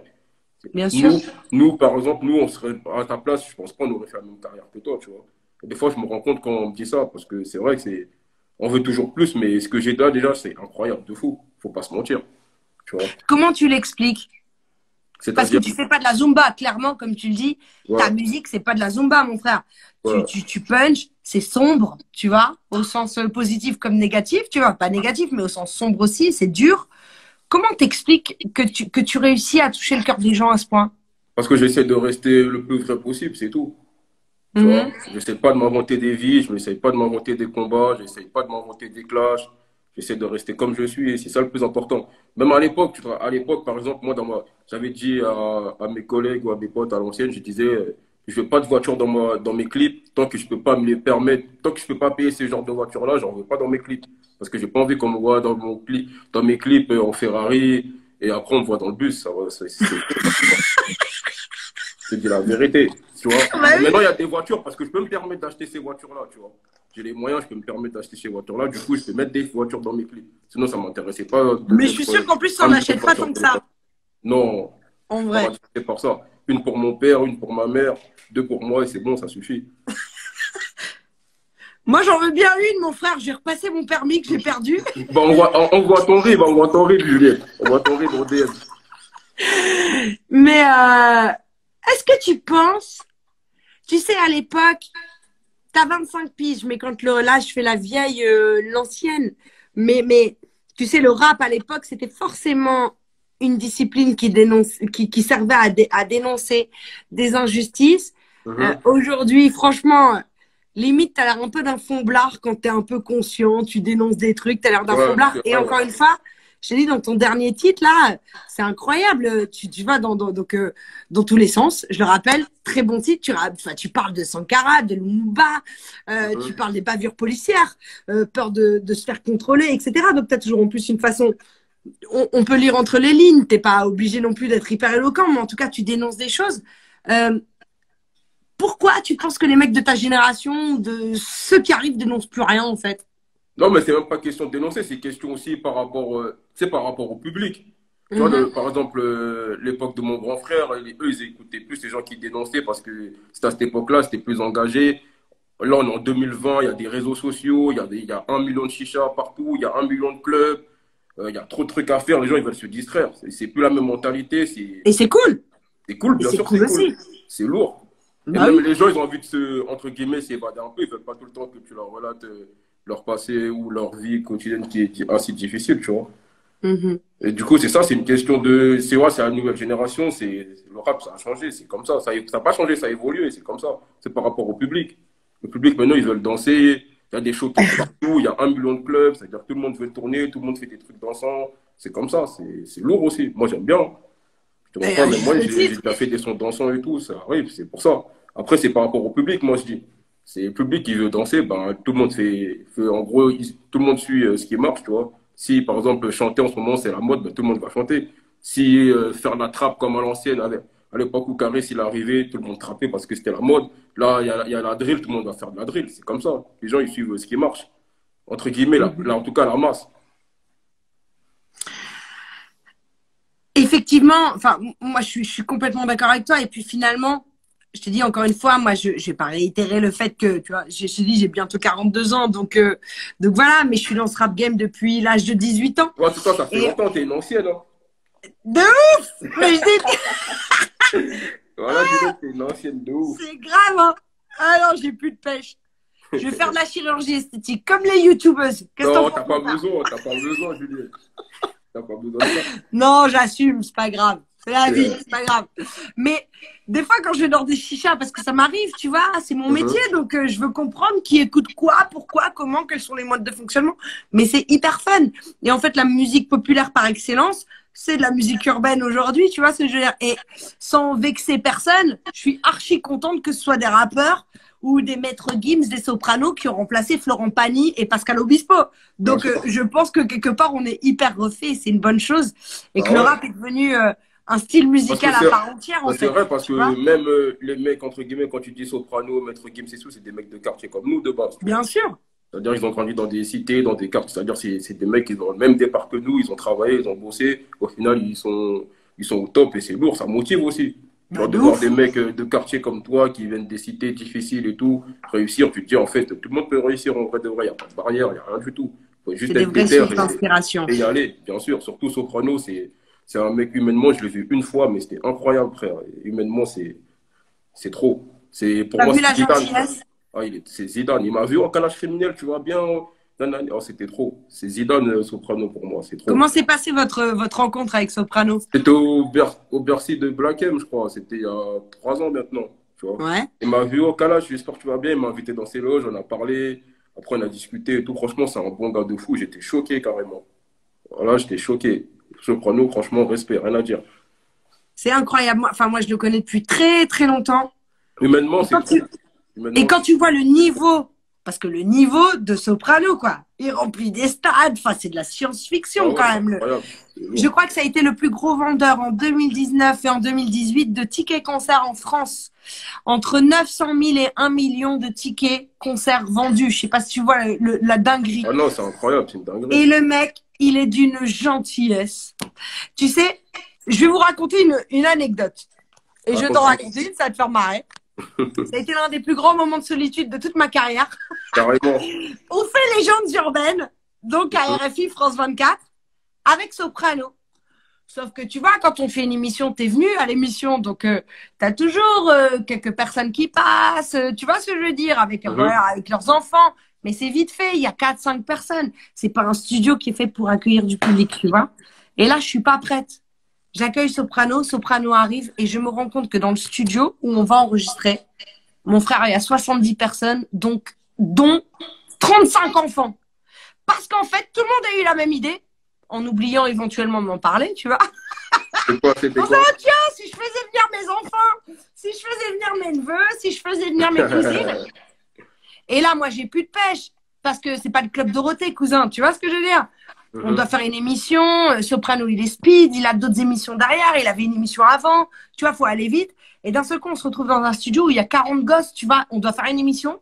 Bien sûr. Nous, nous, par exemple, nous, on serait à ta place, je pense pas on aurait fait la même carrière que toi, tu vois. Et des fois, je me rends compte quand on me dit ça, parce que c'est vrai que c'est. On veut toujours plus, mais ce que j'ai là, déjà, c'est incroyable, de fou. Faut pas se mentir. Tu vois. Comment tu l'expliques? Parce que tu fais pas de la zumba, clairement, comme tu le dis. Ouais, Ta musique, c'est pas de la zumba, mon frère. Tu, tu, tu punch, c'est sombre, tu vois, au sens euh, positif comme négatif, tu vois, pas négatif, mais au sens sombre aussi, c'est dur. Comment t'expliques que tu, que tu réussis à toucher le cœur des gens à ce point? Parce que j'essaie de rester le plus vrai possible, c'est tout. Tu vois? Mhm. J'essaie pas de m'inventer des vies, je n'essaie pas de m'inventer des combats, j'essaie pas de m'inventer des clashs. J'essaie de rester comme je suis et c'est ça le plus important. Même à l'époque, tu vois, à l'époque, par exemple, moi, dans j'avais dit à, mes collègues ou à mes potes à l'ancienne, je disais, euh, je veux pas de voiture dans dans mes clips tant que je peux pas me les permettre, tant que je peux pas payer ce genre de voiture-là, j'en veux pas dans mes clips. Parce que j'ai pas envie qu'on me voit dans mon clip, dans mes clips euh, en Ferrari et après on me voit dans le bus. Ça, c'est, c'est, c'est dit la vérité, tu vois. *laughs* Bah oui. Maintenant, il y a des voitures parce que je peux me permettre d'acheter ces voitures-là, tu vois. J'ai les moyens, je peux me permettre d'acheter ces voitures-là. Du coup, je peux mettre des voitures dans mes clips. Sinon, ça m'intéressait pas. Mais je suis sûre euh, qu'en plus, un on n'achète pas tant que ça. Non, en vrai. c'est pour ça. Une pour mon père, une pour ma mère, deux pour moi et c'est bon, ça suffit. *laughs* Moi, j'en veux bien une, mon frère. J'ai repassé mon permis que j'ai perdu. *laughs* Bah, on, voit, on, on voit ton rire, on voit ton rire, Juliette. On voit ton rire au DM. Mais euh, est-ce que tu penses, tu sais, à l'époque, t'as 25 piges, mais quand le, là, je fais la vieille, euh, l'ancienne, mais, mais tu sais, le rap à l'époque, c'était forcément une discipline qui, dénonce, qui, qui servait à, dé- à dénoncer des injustices. Mhm. Euh, Aujourd'hui, franchement, limite, t'as l'air un peu d'un fomblard quand t'es un peu conscient, tu dénonces des trucs, t'as l'air d'un Ouais, fomblard. c'est Et encore une fois, je t'ai dit dans ton dernier titre, là, c'est incroyable. Tu, tu vas dans, dans, donc, euh, dans tous les sens. Je le rappelle, très bon titre. Tu, ra- enfin, tu parles de Sankara, de Lumumba, euh, Mhm. tu parles des bavures policières, euh, peur de, de se faire contrôler, etc. Donc, tu as toujours en plus une façon. On, on peut lire entre les lignes. T'es pas obligé non plus d'être hyper éloquent, mais en tout cas, tu dénonces des choses. Euh, pourquoi tu penses que les mecs de ta génération, de ceux qui arrivent, dénoncent plus rien en fait? Non, mais c'est même pas question de dénoncer, c'est question aussi par rapport, euh, c'est par rapport au public. Tu vois, Mhm. le- par exemple, euh, l'époque de mon grand frère, eux, ils écoutaient plus les gens qui dénonçaient parce que c'était à cette époque-là, c'était plus engagé. Là, on est en 2020, il y a des réseaux sociaux, il y a, des- il y a un million de chichas partout, il y a un million de clubs, euh, il y a trop de trucs à faire, les gens, ils veulent se distraire. C'est plus la même mentalité, Et c'est cool. c'est cool, bien c'est sûr, cool c'est cool. C'est lourd. Et Bah même oui. les gens, ils ont envie de se, entre guillemets, s'évader un peu. Ils veulent pas tout le temps que tu leur relates euh, leur passé ou leur vie quotidienne qui est, qui est assez difficile, tu vois. Mhm. Et du coup, c'est ça, c'est une question de. C'est ouais, c'est la nouvelle génération, c'est le rap, ça a changé, c'est comme ça. Ça n'a pas changé, ça a évolué, c'est comme ça. C'est par rapport au public. Le public, maintenant, ils veulent danser. Il y a des shows partout, il y a un million de clubs, c'est-à-dire que tout le monde veut tourner, tout le monde fait des trucs dansants. C'est comme ça, c'est lourd aussi. Moi, j'aime bien. Je te mais moi, j'ai déjà fait des sons dansants et tout, ça arrive, c'est pour ça. Après, c'est par rapport au public, moi, je dis. C'est le public qui veut danser, ben, tout le monde fait, en gros, tout le monde suit euh, ce qui marche, tu vois. Si, par exemple, chanter en ce moment, c'est la mode, ben, tout le monde va chanter. Si euh, faire la trappe comme à l'ancienne, à l'é- à l'époque où Caris il est arrivé, tout le monde trappait parce que c'était la mode. Là, il y a, la drill, tout le monde va faire de la drill. C'est comme ça. Les gens, ils suivent ce qui marche. Entre guillemets, là, là, en tout cas, la masse. Effectivement, enfin, moi je suis, je suis complètement d'accord avec toi. Et puis finalement, je te dis encore une fois, moi, je ne vais pas réitérer le fait que, tu vois, je te dis, j'ai bientôt 42 ans, donc, euh, donc voilà, mais je suis dans ce rap game depuis l'âge de 18 ans. Ouais, tout ça, ça fait Et... longtemps, t'es une ancienne, hein. De ouf Mais je dis... *laughs* voilà, je dis, t'es une ancienne de ouf. C'est grave, hein Ah non, j'ai plus de pêche. Je vais faire de la chirurgie esthétique, comme les youtubeuses. Non, t'as pas besoin, t'as pas besoin, Juliette. T'as pas besoin de ça. Non, j'assume, c'est pas grave. C'est la vie, c'est pas grave. Mais des fois, quand je vais dans des chichas, parce que ça m'arrive, tu vois, c'est mon métier, uh-huh. donc euh, je veux comprendre qui écoute quoi, pourquoi, comment, quels sont les modes de fonctionnement. Mais c'est hyper fun. Et en fait, la musique populaire par excellence, c'est de la musique urbaine aujourd'hui, tu vois ce que je veux dire. Et sans vexer personne, je suis archi contente que ce soit des rappeurs ou des maîtres Gims, des sopranos qui ont remplacé Florent Pagny et Pascal Obispo. Donc, euh, je pense que quelque part, on est hyper refait, c'est une bonne chose. Et que ah le rap est devenu... Euh, un style musical à part entière. C'est vrai parce que même euh, les mecs, entre guillemets, quand tu dis soprano, maître Gims et tout, c'est des mecs de quartier comme nous de base. Bien sûr. C'est-à-dire ils ont grandi dans des cités, dans des quartiers. C'est-à-dire c'est des mecs qui ont le même départ que nous, ils ont travaillé, ils ont bossé. Au final, ils sont, ils sont au top et c'est lourd, ça motive aussi. Bah, de, voir des mecs euh, de quartier comme toi qui viennent des cités difficiles et tout, réussir, tu te dis en fait, tout le monde peut réussir en vrai de vrai, il n'y a pas de barrière, il n'y a rien du tout. Il faut juste être des et, et y aller, bien sûr. Surtout Soprano, c'est c'est un mec humainement, je l'ai vu une fois, mais c'était incroyable, frère. Humainement, c'est c'est trop. C'est pour moi. La Zidane. Ah, il est, c'est Zidane. Il m'a vu en calage criminel, tu vois bien. Oh, c'était trop. C'est Zidane euh, Soprano pour moi. C'est trop. Comment s'est passée votre, votre rencontre avec Soprano? C'était au, au Bercy de Black M, je crois. C'était il y a trois ans maintenant. Tu vois. Ouais. Il m'a vu au calage, j'espère que tu vas bien. Il m'a invité dans ses loges, on a parlé. Après, on a discuté et tout. Franchement, c'est un bon gars de fou. J'étais choqué carrément. Voilà, j'étais choqué. Soprano, franchement, respect, rien à dire. C'est incroyable. Enfin, moi, je le connais depuis très, très longtemps. Humainement, c'est tu... Et quand tu vois le niveau, parce que le niveau de Soprano, quoi, il remplit des stades. Enfin, c'est de la science-fiction, ah quand même. Je crois que ça a été le plus gros vendeur en 2019 et en 2018 de tickets concerts en France. Entre 900 000 et 1 million de tickets concerts vendus. Je sais pas si tu vois la dinguerie. Ah non, c'est incroyable, c'est une dinguerie. Et le mec, il est d'une gentillesse. Tu sais, je vais vous raconter une, une anecdote. Et je vais t'en raconter une, ça va te faire marrer. Ça a été l'un des plus grands moments de solitude de toute ma carrière. Carrément. *laughs* On fait Légendes urbaines, donc à RFI France 24, avec Soprano. Sauf que tu vois, quand on fait une émission, tu es venu à l'émission, donc euh, tu as toujours euh, quelques personnes qui passent, tu vois ce que je veux dire, avec, mhm. avec leurs enfants. Mais c'est vite fait, il y a 4-5 personnes. C'est pas un studio qui est fait pour accueillir du public, tu vois. Et là, je suis pas prête. J'accueille Soprano, Soprano arrive et je me rends compte que dans le studio où on va enregistrer, mon frère, il y a 70 personnes, donc, dont 35 enfants. Parce qu'en fait, tout le monde a eu la même idée, en oubliant éventuellement de m'en parler, tu vois. C'est quoi, c'était quoi tiens, si je faisais venir mes enfants, si je faisais venir mes neveux, si je faisais venir mes *laughs* cousines. Et là, moi, j'ai plus de pêche parce que c'est pas le club Dorothée, cousin. Tu vois ce que je veux dire? On mhm. doit faire une émission. Euh, Soprano, il est speed. Il a d'autres émissions derrière. Il avait une émission avant. Tu vois, faut aller vite. Et d'un seul coup, on se retrouve dans un studio où il y a 40 gosses. Tu vois, on doit faire une émission.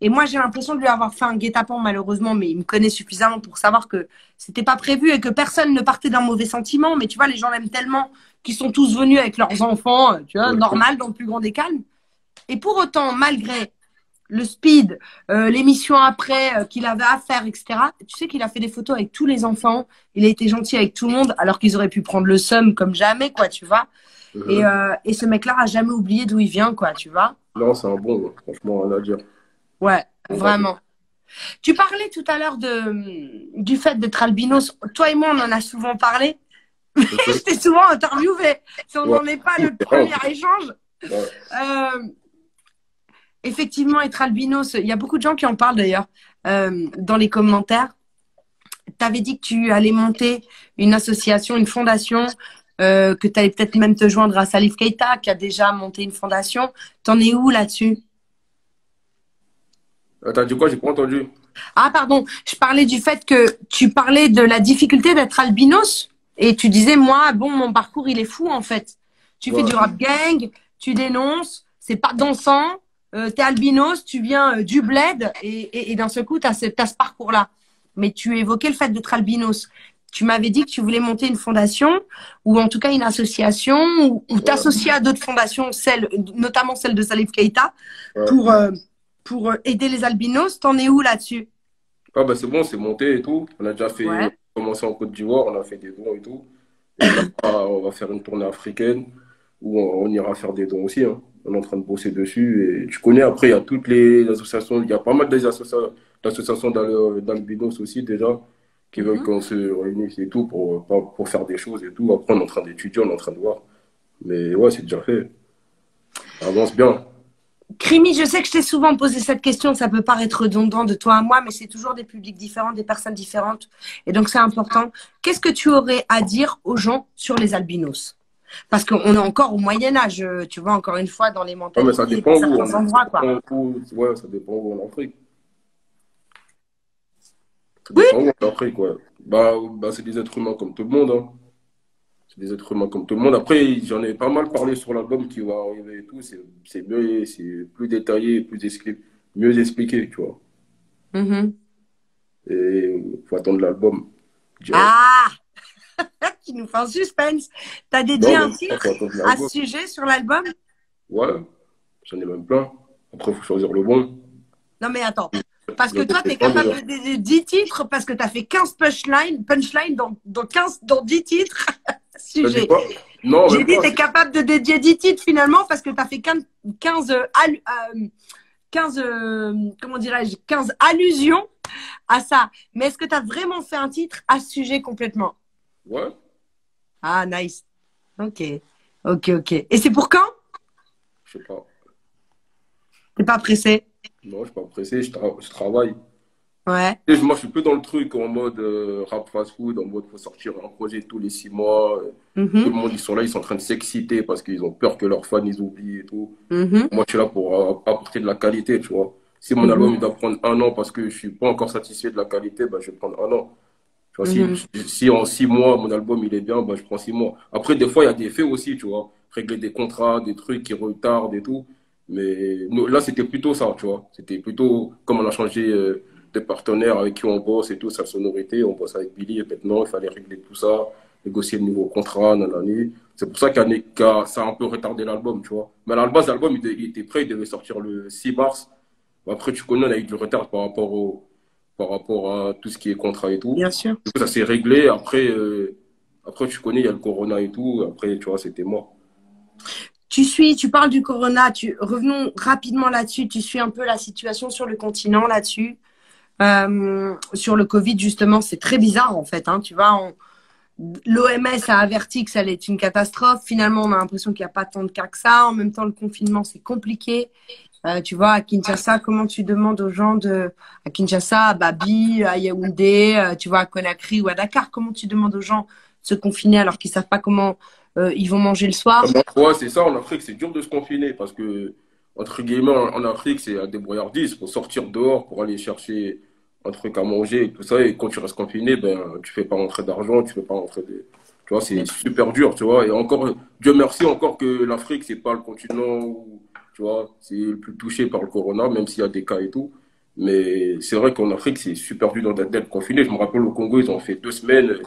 Et moi, j'ai l'impression de lui avoir fait un guet-apens, malheureusement, mais il me connaît suffisamment pour savoir que c'était pas prévu et que personne ne partait d'un mauvais sentiment. Mais tu vois, les gens l'aiment tellement qu'ils sont tous venus avec leurs enfants, euh, tu vois, normal, dans le plus grand des calmes. Et pour autant, malgré le speed, euh, l'émission après euh, qu'il avait à faire, etc. Tu sais qu'il a fait des photos avec tous les enfants. Il a été gentil avec tout le monde, alors qu'ils auraient pu prendre le seum comme jamais, quoi, tu vois. Et, euh, et, ce mec-là a jamais oublié d'où il vient, quoi, tu vois. Non, c'est un bon, franchement, on a dire. Ouais, vraiment. Tu parlais tout à l'heure de du fait d'être albinos. Toi et moi, on en a souvent parlé. *laughs* Je t'ai souvent interviewé. Si on n'en est pas le *laughs* premier échange. Euh, effectivement, être albinos, il y a beaucoup de gens qui en parlent d'ailleurs euh, dans les commentaires. Tu avais dit que tu allais monter une association, une fondation, euh, que tu allais peut-être même te joindre à Salif Keita, qui a déjà monté une fondation. T'en es où là-dessus? T'as dit quoi J'ai pas entendu. Ah, pardon. Je parlais du fait que tu parlais de la difficulté d'être albinos et tu disais, moi, bon, mon parcours, il est fou en fait. Tu fais du rap gang, tu dénonces, c'est pas dansant, euh, tu es albinos, tu viens euh, du bled et, et, et d'un seul coup, tu as, ce parcours-là. Mais tu évoquais le fait d'être albinos. tu m'avais dit que tu voulais monter une fondation ou en tout cas une association ou, ou t'associer à d'autres fondations, celle, notamment celle de Salif Keita, pour, euh, pour euh, aider les albinos. T'en es où là-dessus? Ah bah c'est bon, c'est monté et tout. On a déjà fait, Ouais. commencé en Côte d'Ivoire, on a fait des dons et tout. Et là, on va faire une tournée africaine où on, on ira faire des dons aussi. hein. On est en train de bosser dessus. Et tu connais, après, il y a toutes les associations, il y a pas mal d'associa- d'associations d'al- d'albinos aussi déjà qui veulent Mhm. qu'on se réunisse et tout pour, pour, pour faire des choses et tout. Après, on est en train d'étudier, on est en train de voir. Mais ouais, c'est déjà fait. Ça avance bien. Crimi, je sais que je t'ai souvent posé cette question, ça peut paraître redondant de toi à moi, mais c'est toujours des publics différents, des personnes différentes. Et donc, c'est important. Qu'est-ce que tu aurais à dire aux gens sur les albinos? Parce qu'on est encore au Moyen-Âge, euh, tu vois, encore une fois, dans les Ouais, mentalités, ça dépend dans où. certains hein. endroits. Ça dépend où- Ouais, ça dépend où en Afrique. Ça Oui. dépend où en Afrique, ouais. Bah, bah, c'est des êtres humains comme tout le monde. Hein. C'est des êtres humains comme tout le monde. Après, j'en ai pas mal parlé sur l'album qui va arriver et tout. C'est mieux, c'est plus détaillé, plus expli- mieux expliqué, tu vois. Mhm. Et faut attendre l'album. Ah Qui nous fait un suspense. T'as dédié Non, un titre à ce sujet sur l'album? Ouais, j'en ai même plein. Après, faut choisir le bon. Non, mais attends. Parce que toi, tu es capable déjà. de dédier 10 titres parce que tu as fait 15 punchlines punchline dans, dans, 15, dans 10 titres. *laughs* Sujet. Non, J'ai dit, tu es capable de dédier 10 titres finalement parce que tu as fait 15, 15, euh, allu- euh, 15 euh, comment dirais-je, 15 allusions à ça. Mais est-ce que tu as vraiment fait un titre à ce sujet complètement? Ouais. Ah, nice. Ok. Ok, ok. Et c'est pour quand? Je sais pas. T'es pas pressé? Non, je suis pas pressé, je, tra- je travaille. Ouais. Et moi, je suis plus dans le truc en mode euh, rap fast-food, en mode faut sortir un projet tous les six mois. Tout Mhm, le monde, ils sont là, ils sont en train de s'exciter parce qu'ils ont peur que leurs fans, ils oublient et tout. mhm. Moi, je suis là pour euh, apporter de la qualité, tu vois. Si mon Mhm. album, il doit prendre un an parce que je suis pas encore satisfait de la qualité, bah, je vais prendre un an. Tu vois, si- Mhm. si, en six mois, mon album, il est bien, bah, je prends six mois. Après, des fois, il y a des faits aussi, tu vois. Régler des contrats, des trucs qui retardent et tout. Mais nous, là, c'était plutôt ça, tu vois. C'était plutôt comme on a changé euh, de partenaire avec qui on bosse et tout, sa sonorité. On bosse avec Billy et maintenant, il fallait régler tout ça, négocier le nouveau contrat, nanani. C'est pour ça qu'à- ça a un peu retardé l'album, tu vois. Mais à la base, l'album, il, il était prêt, il devait sortir le 6 mars. Après, tu connais, on a eu du retard par rapport au, par rapport à tout ce qui est contrat et tout. Bien sûr. Du coup, ça s'est réglé. Après, euh, après, tu connais, il y a le corona et tout. Après, tu vois, c'était mort. Tu suis, tu parles du corona. Tu, revenons rapidement là-dessus. Tu suis un peu la situation sur le continent là-dessus. Euh, sur le Covid, justement, c'est très bizarre en fait. Hein, tu vois, on- l'OMS a averti que ça allait être une catastrophe. Finalement, on a l'impression qu'il n'y a pas tant de cas que ça. En même temps, le confinement, c'est compliqué. Euh, tu vois, à Kinshasa, comment tu demandes aux gens de, à Kinshasa, à Babi, à Yaoundé, euh, tu vois, à Conakry ou à Dakar, comment tu demandes aux gens de se confiner alors qu'ils savent pas comment euh, ils vont manger le soir? Ouais, c'est ça. En Afrique, c'est dur de se confiner parce que, entre guillemets, en, Afrique, c'est à débrouillardise. Il faut sortir dehors pour aller chercher un truc à manger et tout ça. Et quand tu restes confiné, ben, tu fais pas rentrer d'argent, tu fais pas rentrer de. Tu vois, c'est super dur, tu vois. Et encore, Dieu merci encore que l'Afrique, c'est pas le continent où, tu vois, c'est le plus touché par le corona, même s'il y a des cas et tout. Mais c'est vrai qu'en Afrique, c'est super dur d'être confiné. Je me rappelle au Congo, ils ont fait deux semaines.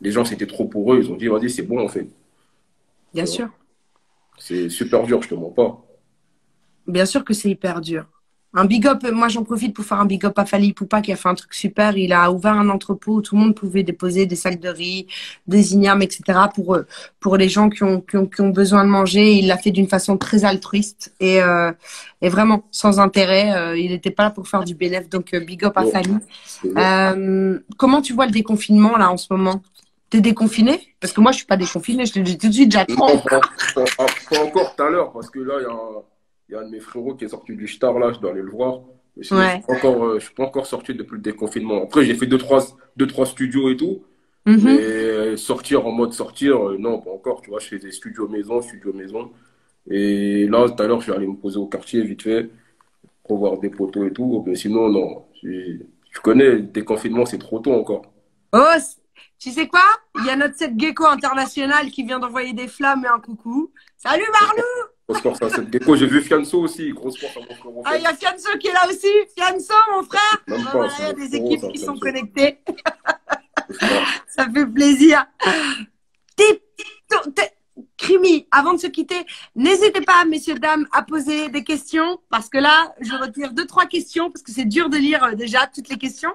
Les gens, c'était trop pour eux. Ils ont dit, vas-y, c'est bon, on fait. Bien sûr. C'est super dur, je te mens pas. Bien sûr que c'est hyper dur. Un big up, moi j'en profite pour faire un big up à Fali Poupa qui a fait un truc super. Il a ouvert un entrepôt où tout le monde pouvait déposer des sacs de riz, des ignames, etc. pour, euh, pour les gens qui ont, qui, ont, qui ont besoin de manger. Il l'a fait d'une façon très altruiste et, euh, et vraiment sans intérêt. Euh, il n'était pas là pour faire du bénéfice. Donc euh, big up à. Fali. Euh, comment tu vois le déconfinement là en ce moment? T'es déconfiné? Parce que moi je suis pas déconfiné, je te le dis tout de suite, j'attends. Pas, encore tout à l'heure, parce que là, il y a, il y a un de mes frérots qui est sorti du star, là, je dois aller le voir. Mais sinon, Ouais. je suis pas encore, euh, je suis pas encore sorti depuis le déconfinement. Après, j'ai fait deux trois, deux, trois studios et tout, Mhm. mais euh, sortir en mode sortir, euh, non, pas encore. Tu vois, je fais des studios maison, studios maison. Et là, tout à l'heure, je vais aller me poser au quartier vite fait, pour voir des poteaux et tout. Mais sinon, non. Je, tu connais, le déconfinement, c'est trop tôt encore. Oh, tu sais quoi? Il y a notre set gecko international qui vient d'envoyer des flammes et un coucou. Salut Marlou Grosse force à cette déco. J'ai vu Fianso aussi, grosse force à mon frérot. Ah, il y a Fianso qui est là aussi. Fianso, mon frère Même pas, voilà, c'est Il y a des équipes qui sont connectées. Ça fait plaisir. Crimi, avant de se quitter, n'hésitez pas, messieurs, dames, à poser des questions, parce que là, je retire deux, trois questions, parce que c'est dur de lire euh, déjà toutes les questions.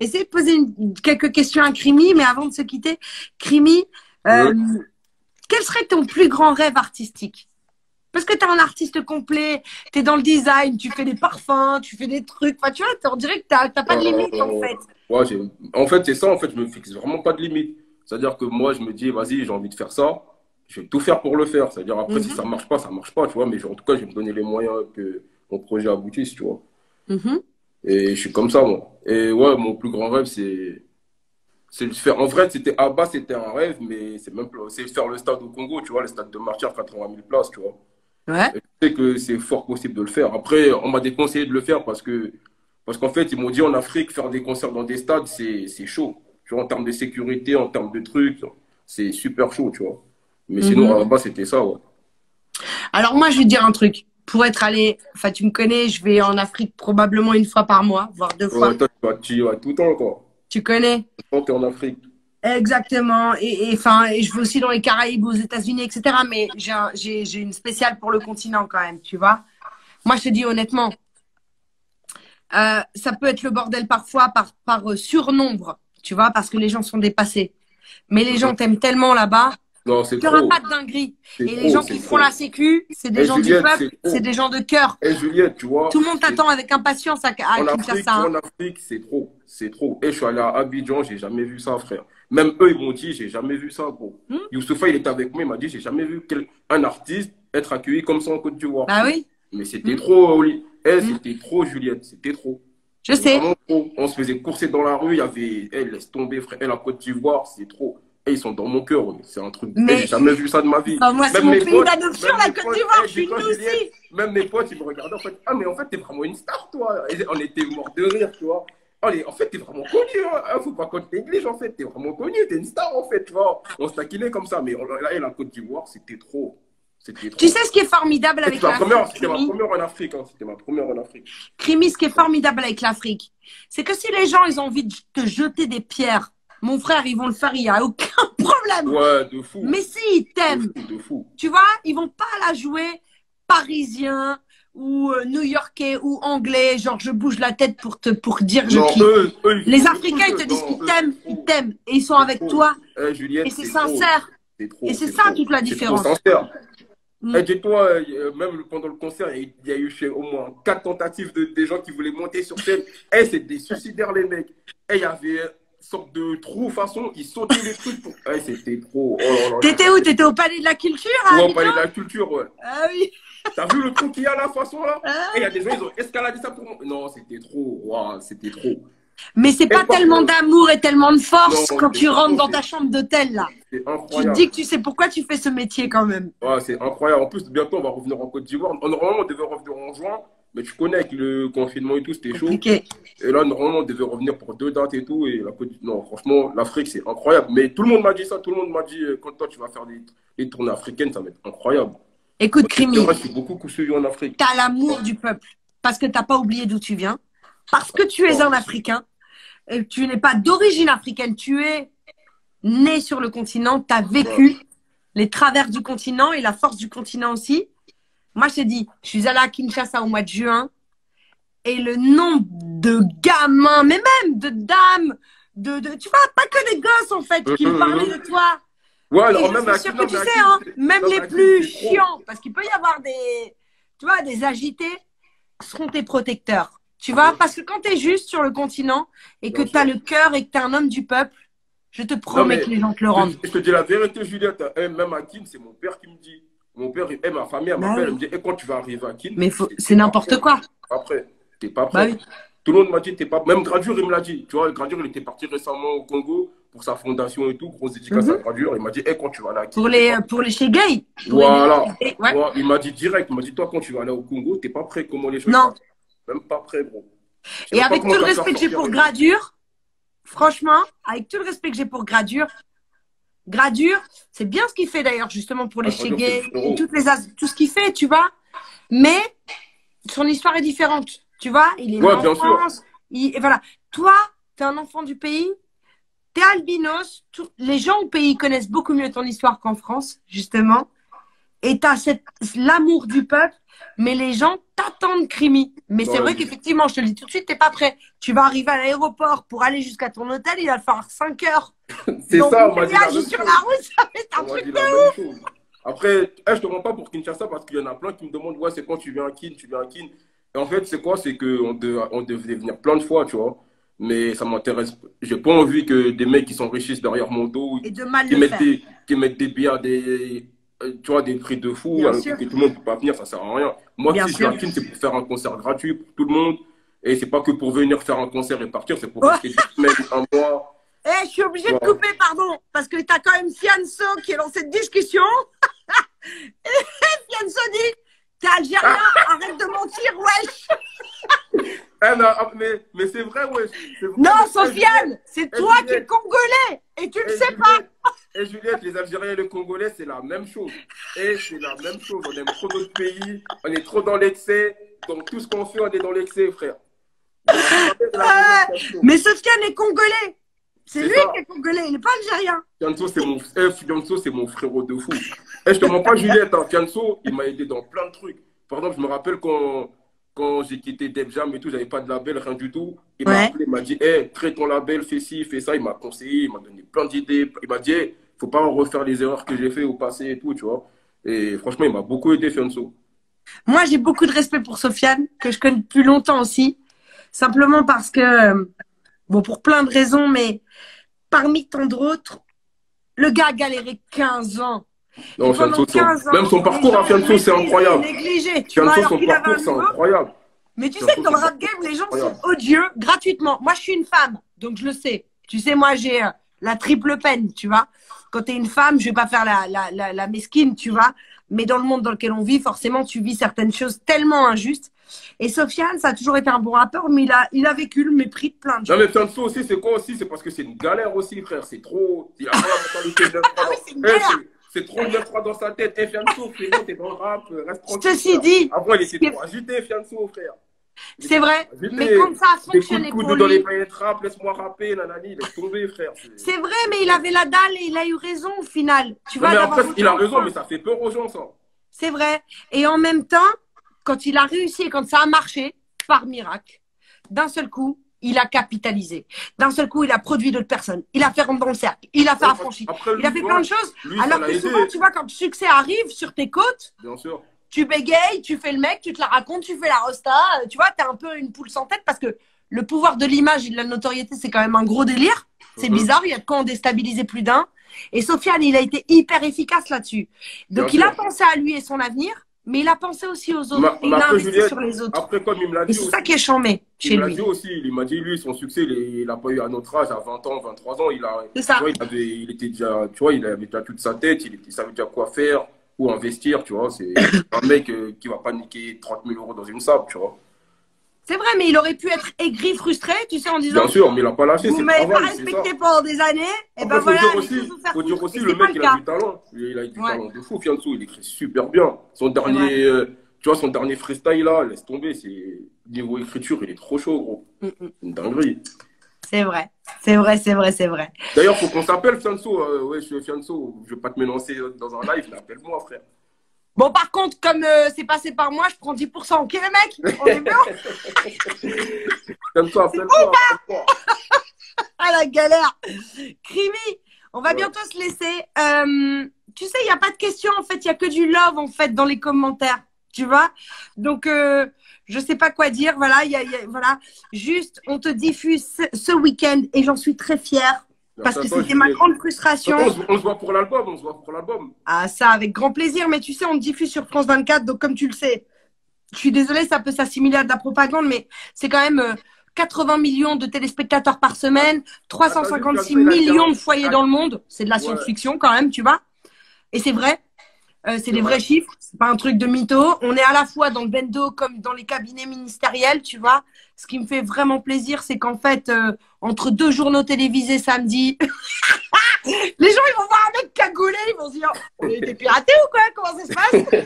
Essayez de poser une- quelques questions à Crimi, mais avant de se quitter, Crimi, euh, quel serait ton plus grand rêve artistique? Parce que tu es un artiste complet, tu es dans le design, tu fais des parfums, tu fais des trucs, enfin, tu vois, on dirait que tu n'as pas de limite, en fait. Ouais, en fait, c'est ça, en fait, je me fixe vraiment pas de limite. C'est-à-dire que moi, je me dis, vas-y, j'ai envie de faire ça, je vais tout faire pour le faire. C'est-à-dire, après, si Mhm. ça marche pas, ça marche pas, tu vois, mais en tout cas, je vais me donner les moyens que mon projet aboutisse, tu vois. Mhm. Et je suis comme ça, moi. Et ouais, mon plus grand rêve, c'est. C'est de faire. En vrai, c'était à bas, c'était un rêve, mais c'est même plus- c'est faire le stade au Congo, tu vois, le stade de Martyr, 80 000 places, tu vois. Ouais. Je sais que c'est fort possible de le faire. Après, on m'a déconseillé de le faire parce que parce qu'en fait, ils m'ont dit en Afrique, faire des concerts dans des stades, c'est c'est chaud. Tu vois, en termes de sécurité, en termes de trucs, c'est super chaud, tu vois. Mais sinon, Mhm. à bas, c'était ça, ouais. Alors moi, je vais te dire un truc. Pour être allé, enfin tu me connais, je vais en Afrique probablement une fois par mois, voire deux fois. Ouais, toi, tu vas, tu tout le temps, quoi. Tu connais? Quand t'es en Afrique. Exactement. Et enfin, et je vais aussi dans les Caraïbes, aux États-Unis, etc. Mais j'ai un- une spéciale pour le continent quand même, tu vois. Moi, je te dis honnêtement, euh, ça peut être le bordel parfois par, par euh, surnombre, tu vois, parce que les gens sont dépassés. Mais les gens t'aiment tellement là-bas, Non, c'est trop. pas de dinguerie. Et les trop, gens qui trop. font la sécu, c'est des Eh, gens Juliette, du peuple, c'est des gens de cœur. Et Juliette, tu vois. Tout le monde t'attend avec impatience à, à En Afrique, Kinshasa. hein. en Afrique, c'est trop. C'est trop. Et je suis allé à Abidjan, j'ai jamais vu ça, frère. Même eux, ils m'ont dit, j'ai jamais vu ça, gros. Hmm? Youssoufa, il était avec moi, il m'a dit, j'ai jamais vu quel- un artiste être accueilli comme ça en Côte d'Ivoire. Bah oui, Mais c'était trop, Oli. Eh, Hmm. c'était trop, Juliette. C'était trop. je sais. Trop. On se faisait courser dans la rue, il y avait, eh, laisse tomber, frère. Eh, la Côte d'Ivoire, c'est trop. Eh, ils sont dans mon cœur, c'est un truc. Mais- j'ai jamais vu ça de ma vie. Enfin, moi, c'est mon mes pays potes- d'adoption, la Côte d'Ivoire. Je suis aussi. Même mes potes, ils me regardaient en fait. Ah, mais en fait, t'es vraiment une star, toi. Et on était morts de rire, tu vois. Allez, en fait, t'es vraiment connu. Hein. Ah, faut pas qu'on te néglige, en fait. T'es vraiment connu. T'es une star, en fait, tu vois. On se taquinait comme ça. Mais on- là, et la Côte d'Ivoire, c'était trop. Tu sais ce qui est formidable avec l'Afrique, c'était ma première en Afrique. Hein. C'était ma première en Afrique. Crimi, ce qui est formidable avec l'Afrique, c'est que si les gens ils ont envie de te jeter des pierres, mon frère, ils vont le faire, il n'y a aucun *laughs* problème. Ouais, de fou. Mais s'ils de t'aiment, fou, de fou. tu vois, ils vont pas la jouer parisien ou euh, new-yorkais ou anglais, genre je bouge la tête pour te pour dire je Non, kiffe. eux, eux, ils Les Africains, ils te disent qu'ils t'aiment, c'est ils t'aiment et ils sont C'est avec trop. toi Eh, Juliette, et c'est sincère. C'est trop, Et c'est c'est ça trop. toute la C'est différence. sincère. Mm. Et dis-toi, euh, même pendant le concert, il y a eu chez au moins quatre tentatives de des gens qui voulaient monter sur scène. Et c'est des suicidaires, les mecs. Et il y avait sorte de trou, façon, ils sautaient les trucs. Pour... Eh, c'était trop. Oh. T'étais où? T'étais au Palais de la Culture Ouais, on Abidjan parlait de la culture, ouais. Ah oui. T'as vu le trou qu'il y a là, façon là Ah. Et il y a des gens, ils ont escaladé ça pour moi. Non, c'était trop. Waouh, c'était trop. Mais c'est pas tellement d'amour et tellement de force Non, quand tu rentres dans ta chambre d'hôtel là. C'est Tu te dis que tu sais pourquoi tu fais ce métier quand même. Ouais, c'est incroyable. En plus, bientôt, on va revenir en Côte d'Ivoire. Normalement, on devait revenir en juin, mais tu connais, avec le confinement et tout, c'était chaud. Et là, normalement, on devait revenir pour deux dates et tout. Et la Côte Non, franchement, l'Afrique, c'est incroyable. Mais tout le monde m'a dit ça. Tout le monde m'a dit, euh, quand toi, tu vas faire des, des tournées africaines, ça va être incroyable. Écoute, Crimi, vrai, je suis beaucoup suivi en Afrique. t'as l'amour du peuple parce que t'as pas oublié d'où tu viens, parce que tu es un Africain. Tu n'es pas d'origine africaine, tu es né sur le continent, tu as vécu les travers du continent et la force du continent aussi. Moi, je te dis, je suis allée à Kinshasa au mois de juin et le nombre de gamins, mais même de dames, de, de tu vois, pas que des gosses en fait, qui me *laughs* parlaient de toi. Ouais, alors je même suis sûre que tu sais, hein, même les plus chiants, parce qu'il peut y avoir des, tu vois, des agités, seront tes protecteurs. Tu vois, parce que quand tu es juste sur le continent et que tu as le cœur et que tu es un homme du peuple, je te promets que les gens te le rendent. Je, te dis la vérité, Juliette. Eh, même à Kin, c'est mon père qui me dit. Mon père, et ma famille, Bah m'appelle, oui. elle me dit, et quand tu vas arriver à Kin Mais c'est n'importe quoi. T'es pas prêt. T'es pas Bah prêt. Tout le monde m'a dit, t'es pas. Même Gradure, il me l'a dit. Tu vois, Gradure, il était parti récemment au Congo pour sa fondation et tout, grosse dédicace Mhm. à Gradure. Il m'a dit, eh, quand tu vas aller à Kin, Pour les, pour les chez gay. Voilà. les- ouais. Ouais, il m'a dit direct, il m'a dit, toi, quand tu vas aller au Congo, t'es pas prêt, comment les choses Non. Même pas prêt, gros. Sais Et avec tout le respect que j'ai pour Gradure, franchement, avec tout le respect que j'ai pour Gradure, Gradure, c'est bien ce qu'il fait d'ailleurs, justement pour les Ah, le frérot. toutes les as- tout ce qu'il fait, tu vois. Mais son histoire est différente, tu vois. Il est Ouais, né bien en sûr. France. il- et voilà. Toi, tu es un enfant du pays, t'es albinos, tout- les gens au pays connaissent beaucoup mieux ton histoire qu'en France, justement. Et t'as cette, l'amour du peuple, mais les gens t'attendent crimi. Mais c'est Ouais. vrai qu'effectivement, je te le dis tout de suite, t'es pas prêt. Tu vas arriver à l'aéroport pour aller jusqu'à ton hôtel, il va falloir 5 heures. *laughs* C'est ça, on m'a dit la voyage même sur la route, ça être un On truc de chose. Après, eh, je te rends pas pour Kinshasa parce qu'il y en a plein qui me demandent ouais, c'est quand tu viens à Kin, tu viens à Kin. En fait, c'est quoi? C'est qu'on de, on devait venir plein de fois, tu vois. Mais ça m'intéresse. J'ai pas envie que des mecs qui s'enrichissent derrière mon dos, et de mal qui mettent, faire. des, qui mettent des billets à des, euh, tu vois, des prix de fou, alors que tout le monde peut pas venir, ça sert à rien. Moi, Bien si je sûr. Kin, c'est pour faire un concert gratuit pour tout le monde. Et c'est pas que pour venir faire un concert et partir, c'est pour Ouais. rester deux semaines, un mois. Eh, je suis obligée de couper, pardon, parce que t'as quand même Fianso qui est dans cette discussion. *laughs* Et Fianso dit, t'es algérien, Ah. arrête de mentir, wesh. *laughs* Eh, mais, ah, mais, mais c'est vrai, vrai. Non, Eh, Sofiane, c'est Eh, toi qui es congolais et tu Et sais Juliette, pas. Et Juliette, les Algériens et les Congolais, c'est la même chose. Et c'est la même chose. On aime trop notre pays. On est trop dans l'excès. Donc tout ce qu'on fait, on est dans l'excès, frère. Mais Sofiane est congolais. C'est lui ça. qui est congolais, il n'est pas algérien. Fianso, c'est mon, eh, Fianso, c'est mon frérot de fou. Et je te mens pas, Juliette. Hein. Fianso, il m'a aidé dans plein de trucs. Par exemple, je me rappelle quand, quand j'ai quitté Def Jam et tout, j'avais pas de label, rien du tout. Il m'a appelé, il m'a dit, hey, crée ton label, fais ci, fais ça. Il m'a conseillé, il m'a donné plein d'idées. Il m'a dit, hey, faut pas refaire les erreurs que j'ai fait au passé et tout, tu vois. Et franchement, il m'a beaucoup aidé, Fianso. Moi, j'ai beaucoup de respect pour Sofiane, que je connais depuis longtemps aussi. Simplement parce que, bon, pour plein de raisons, mais parmi tant d'autres, le gars a galéré 15 ans. Non, Fianso, c'est- 15 ans, même son parcours à Fianso, c'est incroyable. Négligé, tu vois, Fianso, alors son parcours, c'est incroyable. Mais tu Fianso, sais que dans le rap game, les gens incroyable. sont odieux gratuitement. Moi, je suis une femme, donc je le sais. Tu sais, moi, j'ai euh, la triple peine, tu vois. Quand tu es une femme, je vais pas faire la, la, la, la mesquine, tu vois. Mais dans le monde dans lequel on vit, forcément, tu vis certaines choses tellement injustes. Et Sofiane, ça a toujours été un bon rappeur, mais il a, il a vécu le mépris de plein de Non, gens. mais Fianso aussi, c'est quoi aussi? C'est parce que c'est une galère aussi, frère. C'est trop. Il a pas la mentalité de *laughs* 9-3. Ah oui, c'est une Eh, galère. c'est- trop 9-3 dans sa tête. Eh, Fianso, frérot, t'es dans le rap, reste tranquille. Ceci dit, Avant, il était trop agité, Fianso, frère. C'est vrai. agité. Mais quand ça a fonctionné pour coude dans les lui, paillettes rap, laisse-moi rapper, nanani, laisse tomber, frère. C'est- vrai, mais il avait la dalle et il a eu raison au final. Tu Non, vois, mais après, il a raison, mais ça fait peur aux gens, ça. C'est vrai. Et en même temps, quand il a réussi et quand ça a marché, par miracle, d'un seul coup, il a capitalisé. D'un seul coup, il a produit d'autres personnes. Il a fait rentrer dans le cercle. Il a fait Ouais, affranchi. après, Il a fait plein de choses. Lui, Alors que aidé, souvent, tu vois, quand le succès arrive sur tes côtes, bien sûr. tu bégayes, tu fais le mec, tu te la racontes, tu fais la rosta. euh, Tu vois, t'es un peu une poule sans tête parce que le pouvoir de l'image et de la notoriété, c'est quand même un gros délire. C'est bizarre, il y a de quoi en déstabiliser plus d'un. Et Sofiane, il a été hyper efficace là-dessus. Donc, Bien il a pensé à lui et son avenir, mais il a pensé aussi aux autres. Il a investi Juliette, sur les autres. Après, comme il me l'a dit c'est ça qui est chambé il chez me l'a lui. dit aussi, il m'a dit, lui, son succès, il n'a pas eu à notre âge, à 20 ans, 23 ans. Il, a, C'est ça. vois, il, avait, il était déjà, tu vois, il avait déjà toute sa tête, il, il savait déjà quoi faire, où investir, tu vois. C'est un mec euh, qui va pas niquer 30 000 euros dans une sable, tu vois. C'est vrai, mais il aurait pu être aigri, frustré, tu sais, en disant Bien sûr, mais il n'a pas lâché, Vous m'avez pas respecté pendant des années, et ben voilà, faire faut dire aussi le mec, il a du talent. Il a du talent de fou, Fianso. Il écrit super bien. Son dernier, euh, tu vois, son dernier freestyle là, laisse tomber. C'est niveau écriture, il est trop chaud, gros. Mm, mm. Une dinguerie. C'est vrai, c'est vrai, c'est vrai, c'est vrai. D'ailleurs, faut qu'on s'appelle Fianso. Ouais, je suis Fianso. Je vais pas te mélancer dans un live, mais appelle-moi, frère. Bon, par contre, comme euh, c'est passé par moi, je prends 10%. Ok, les mecs? On est bien? Fianso, appelle-moi. appelle-moi. Ah, la galère Crimi, on va Ouais. bientôt se laisser. Euh, tu sais, il n'y a pas de questions, en fait. Il n'y a que du love, en fait, dans les commentaires. Tu vois? Donc, euh, je sais pas quoi dire. Voilà, il y a, y a- voilà. Juste, on te diffuse ce, ce week-end et j'en suis très fière parce que c'était ma grande frustration. On, se- on se voit pour l'album, on se voit pour l'album. Ah, ça, avec grand plaisir. Mais tu sais, on diffuse sur France 24. Donc, comme tu le sais, je suis désolée, ça peut s'assimiler à de la propagande, mais c'est quand même euh, 80 millions de téléspectateurs par semaine, 356 Attends, juste, millions de foyers dans le monde. C'est de la Ouais. science-fiction quand même, tu vois. Et c'est vrai. Euh, c'est des vrais chiffres, c'est pas un truc de mytho. On est à la fois dans le bendo comme dans les cabinets ministériels, tu vois. Ce qui me fait vraiment plaisir, c'est qu'en fait, euh, entre deux journaux télévisés samedi, *laughs* les gens ils vont voir un mec cagoulé, ils vont se dire, on a été piraté ou quoi? Comment ça se passe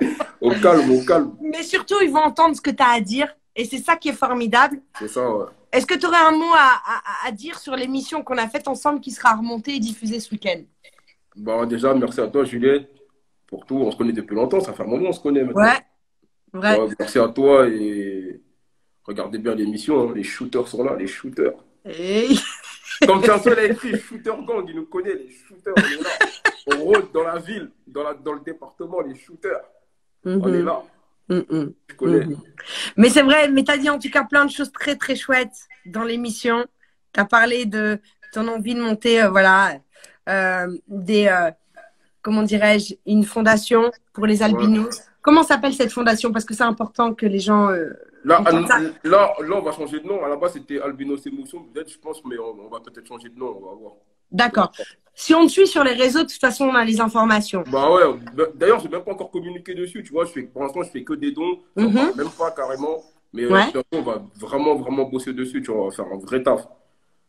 *laughs* Au calme, au calme. Mais surtout, ils vont entendre ce que tu as à dire et c'est ça qui est formidable. C'est ça, ouais. Est-ce que tu aurais un mot à, à- à dire sur l'émission qu'on a faite ensemble qui sera remontée et diffusée ce week-end? Bah, déjà, merci à toi, Juliette, pour tout. On se connaît depuis longtemps, ça fait un moment on se connaît maintenant. Ouais, vrai. Ouais, merci à toi et regardez bien l'émission, hein. les shooters sont là, les shooters. Et- Comme Chanson a écrit, shooter gang, il nous connaît, les shooters, on est là. On rôde dans la ville, dans, la, dans le département, les shooters. On est Mhm, là, mhm, mhm. je connais. Mhm. Mais c'est vrai, mais tu as dit en tout cas plein de choses très très chouettes dans l'émission. Tu as parlé de ton envie de monter, euh, voilà, euh, des, euh, comment dirais-je, une fondation pour les albinos. Comment s'appelle cette fondation? Parce que c'est important que les gens. Là, là, là, on va changer de nom. À la base, c'était Albinos Émotion, peut-être, je pense, mais on, on va peut-être changer de nom, on va voir. D'accord. Si on te suit sur les réseaux, de toute façon, on a les informations. Bah ouais, bah, d'ailleurs, j'ai même pas encore communiqué dessus, tu vois. Je fais, pour l'instant, je fais que des dons, Mhm. même pas carrément. Mais euh, Ouais. on va vraiment, vraiment bosser dessus, tu vois. On va faire un vrai taf,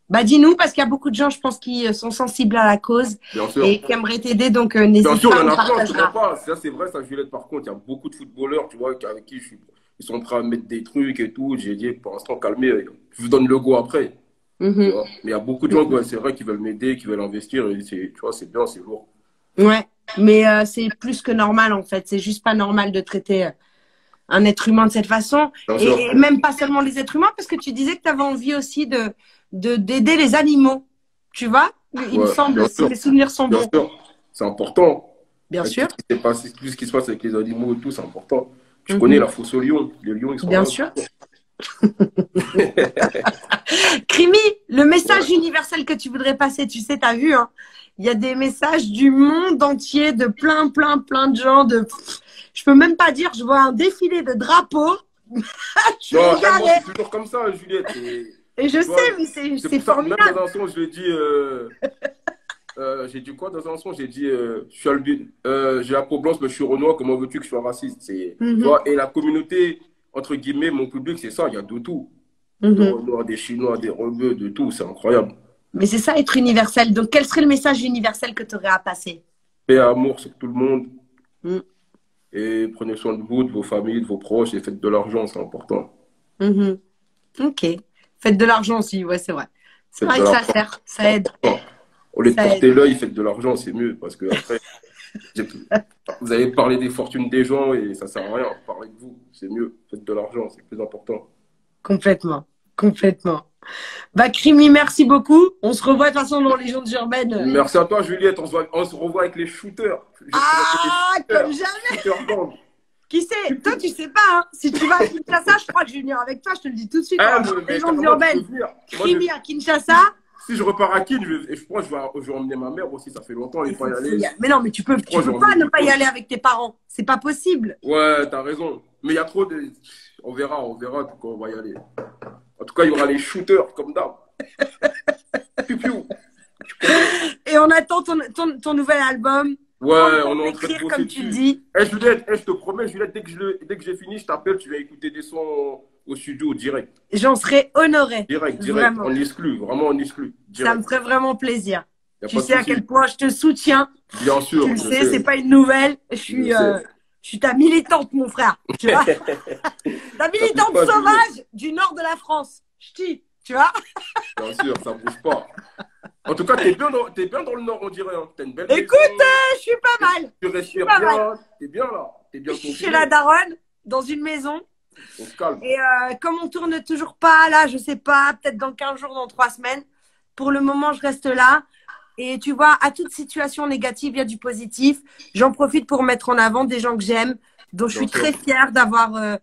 Bah dis-nous, parce qu'il y a beaucoup de gens, je pense, qui euh, sont sensibles à la cause bien sûr. et qui aimeraient t'aider, donc euh, Bien n'hésite sûr, pas, il y en a plein, je pas. Ça, c'est vrai, ça, Juliette, par contre, il y a beaucoup de footballeurs, tu vois, avec qui je suis. Ils sont prêts à mettre des trucs et tout. J'ai dit, pour l'instant, calmez. Je vous donne le go après. Mhm. Mais il y a beaucoup de gens, ouais, c'est vrai, qui veulent m'aider, qui veulent investir. Et c'est, tu vois, c'est bien, c'est lourd. Ouais, mais euh, c'est plus que normal en fait. C'est juste pas normal de traiter euh, un être humain de cette façon. Et, même pas seulement les êtres humains, parce que tu disais que tu avais envie aussi de de- d'aider les animaux. Tu vois? Il me semble, si mes souvenirs sont Bien bons. c'est important. Bien Avec sûr, tout ce qui se passe avec les animaux et tout, c'est important. Tu Mhm. connais la fosse aux lions. Les lions, ils sont Bien là. sûr. *laughs* Crimi, le message universel que tu voudrais passer, tu sais, tu as vu, hein, il y a des messages du monde entier, de plein, plein, plein de gens. De... Je peux même pas dire, je vois un défilé de drapeaux. *laughs* je Non, c'est toujours comme ça, Juliette. Et Et je sais, mais c'est ça, même formidable. dans un son, je l'ai dit. euh, euh, j'ai dit quoi dans un son J'ai dit, euh, je suis albin, euh, j'ai la blanche, mais je suis renois. Comment veux-tu que je sois raciste? C'est, Mhm. tu vois, Et la communauté, entre guillemets, mon public, c'est ça. Il y a de tout. Des Renois, des Chinois, des rebeux, de tout. C'est incroyable. Mais c'est ça être universel. Donc, quel serait le message universel que tu aurais à passer? Paix et amour sur tout le monde. Mm. Et prenez soin de vous, de vos familles, de vos proches et faites de l'argent, c'est important. Mhm. Ok. Faites de l'argent aussi, ouais, c'est vrai. C'est vrai que ça sert, ça aide. Au lieu de porter l'œil, faites de l'argent, c'est mieux. Parce que après, *laughs* vous allez parler des fortunes des gens et ça sert à rien. Parlez de vous, c'est mieux. Faites de l'argent, c'est plus important. Complètement. Complètement. Bah, Crimi, merci beaucoup. On se revoit de toute façon dans les Légendes urbaines. Merci à toi, Juliette. On se, voit- on se revoit avec les shooters. Je Ah, comme les jamais. Qui sait? Toi, tu sais pas. Hein. Si tu vas à Kinshasa, je crois que je vais venir avec toi. Je te le dis tout de suite. Ah, hein. mais- mais Légendes urbaines. Crimi à Kinshasa. Si je repars à Kin, je, je pense que je vais, je vais emmener ma mère aussi. Ça fait longtemps, elle faut- pas y aller. Mais non, mais tu peux, tu peux pas ne pas y aller avec tes parents. C'est pas possible. Ouais, t'as raison. Mais il y a trop de. On verra, on verra quand on va y aller. En tout cas, il y aura les shooters, comme d'hab. *laughs* Et on attend ton, ton, ton nouvel album. Ouais, on le est en train de comme tu dis. Eh, Juliette, eh, je te promets, Juliette, dès que je le- dès que j'ai fini, je t'appelle, tu vas écouter des sons au studio, direct. J'en serais honorée. Direct, direct. Vraiment. On exclut, vraiment, on exclut. Ça me ferait vraiment plaisir. Tu sais à quel point je te soutiens. Bien sûr. tu le je sais, c'est pas une nouvelle. Je suis, Je euh, je suis ta militante, mon frère. Tu vois *laughs* ta militante sauvage du nord de la France. Ch'ti, tu vois Bien sûr, ça bouge pas. En tout cas, t'es bien, dans- t'es bien dans le nord, on dirait. Hein. T'as une belle Écoute, maison, Je suis pas mal. tu respires pas bien, t'es bien là. T'es bien Je suis chez la daronne, dans une maison. On se calme. Et euh, comme on tourne toujours pas, là, je sais pas, peut-être dans 15 jours, dans 3 semaines, pour le moment, je reste là. Et tu vois, à toute situation négative, il y a du positif. J'en profite pour mettre en avant des gens que j'aime, dont je suis Bien sûr. très fière d'avoir, euh,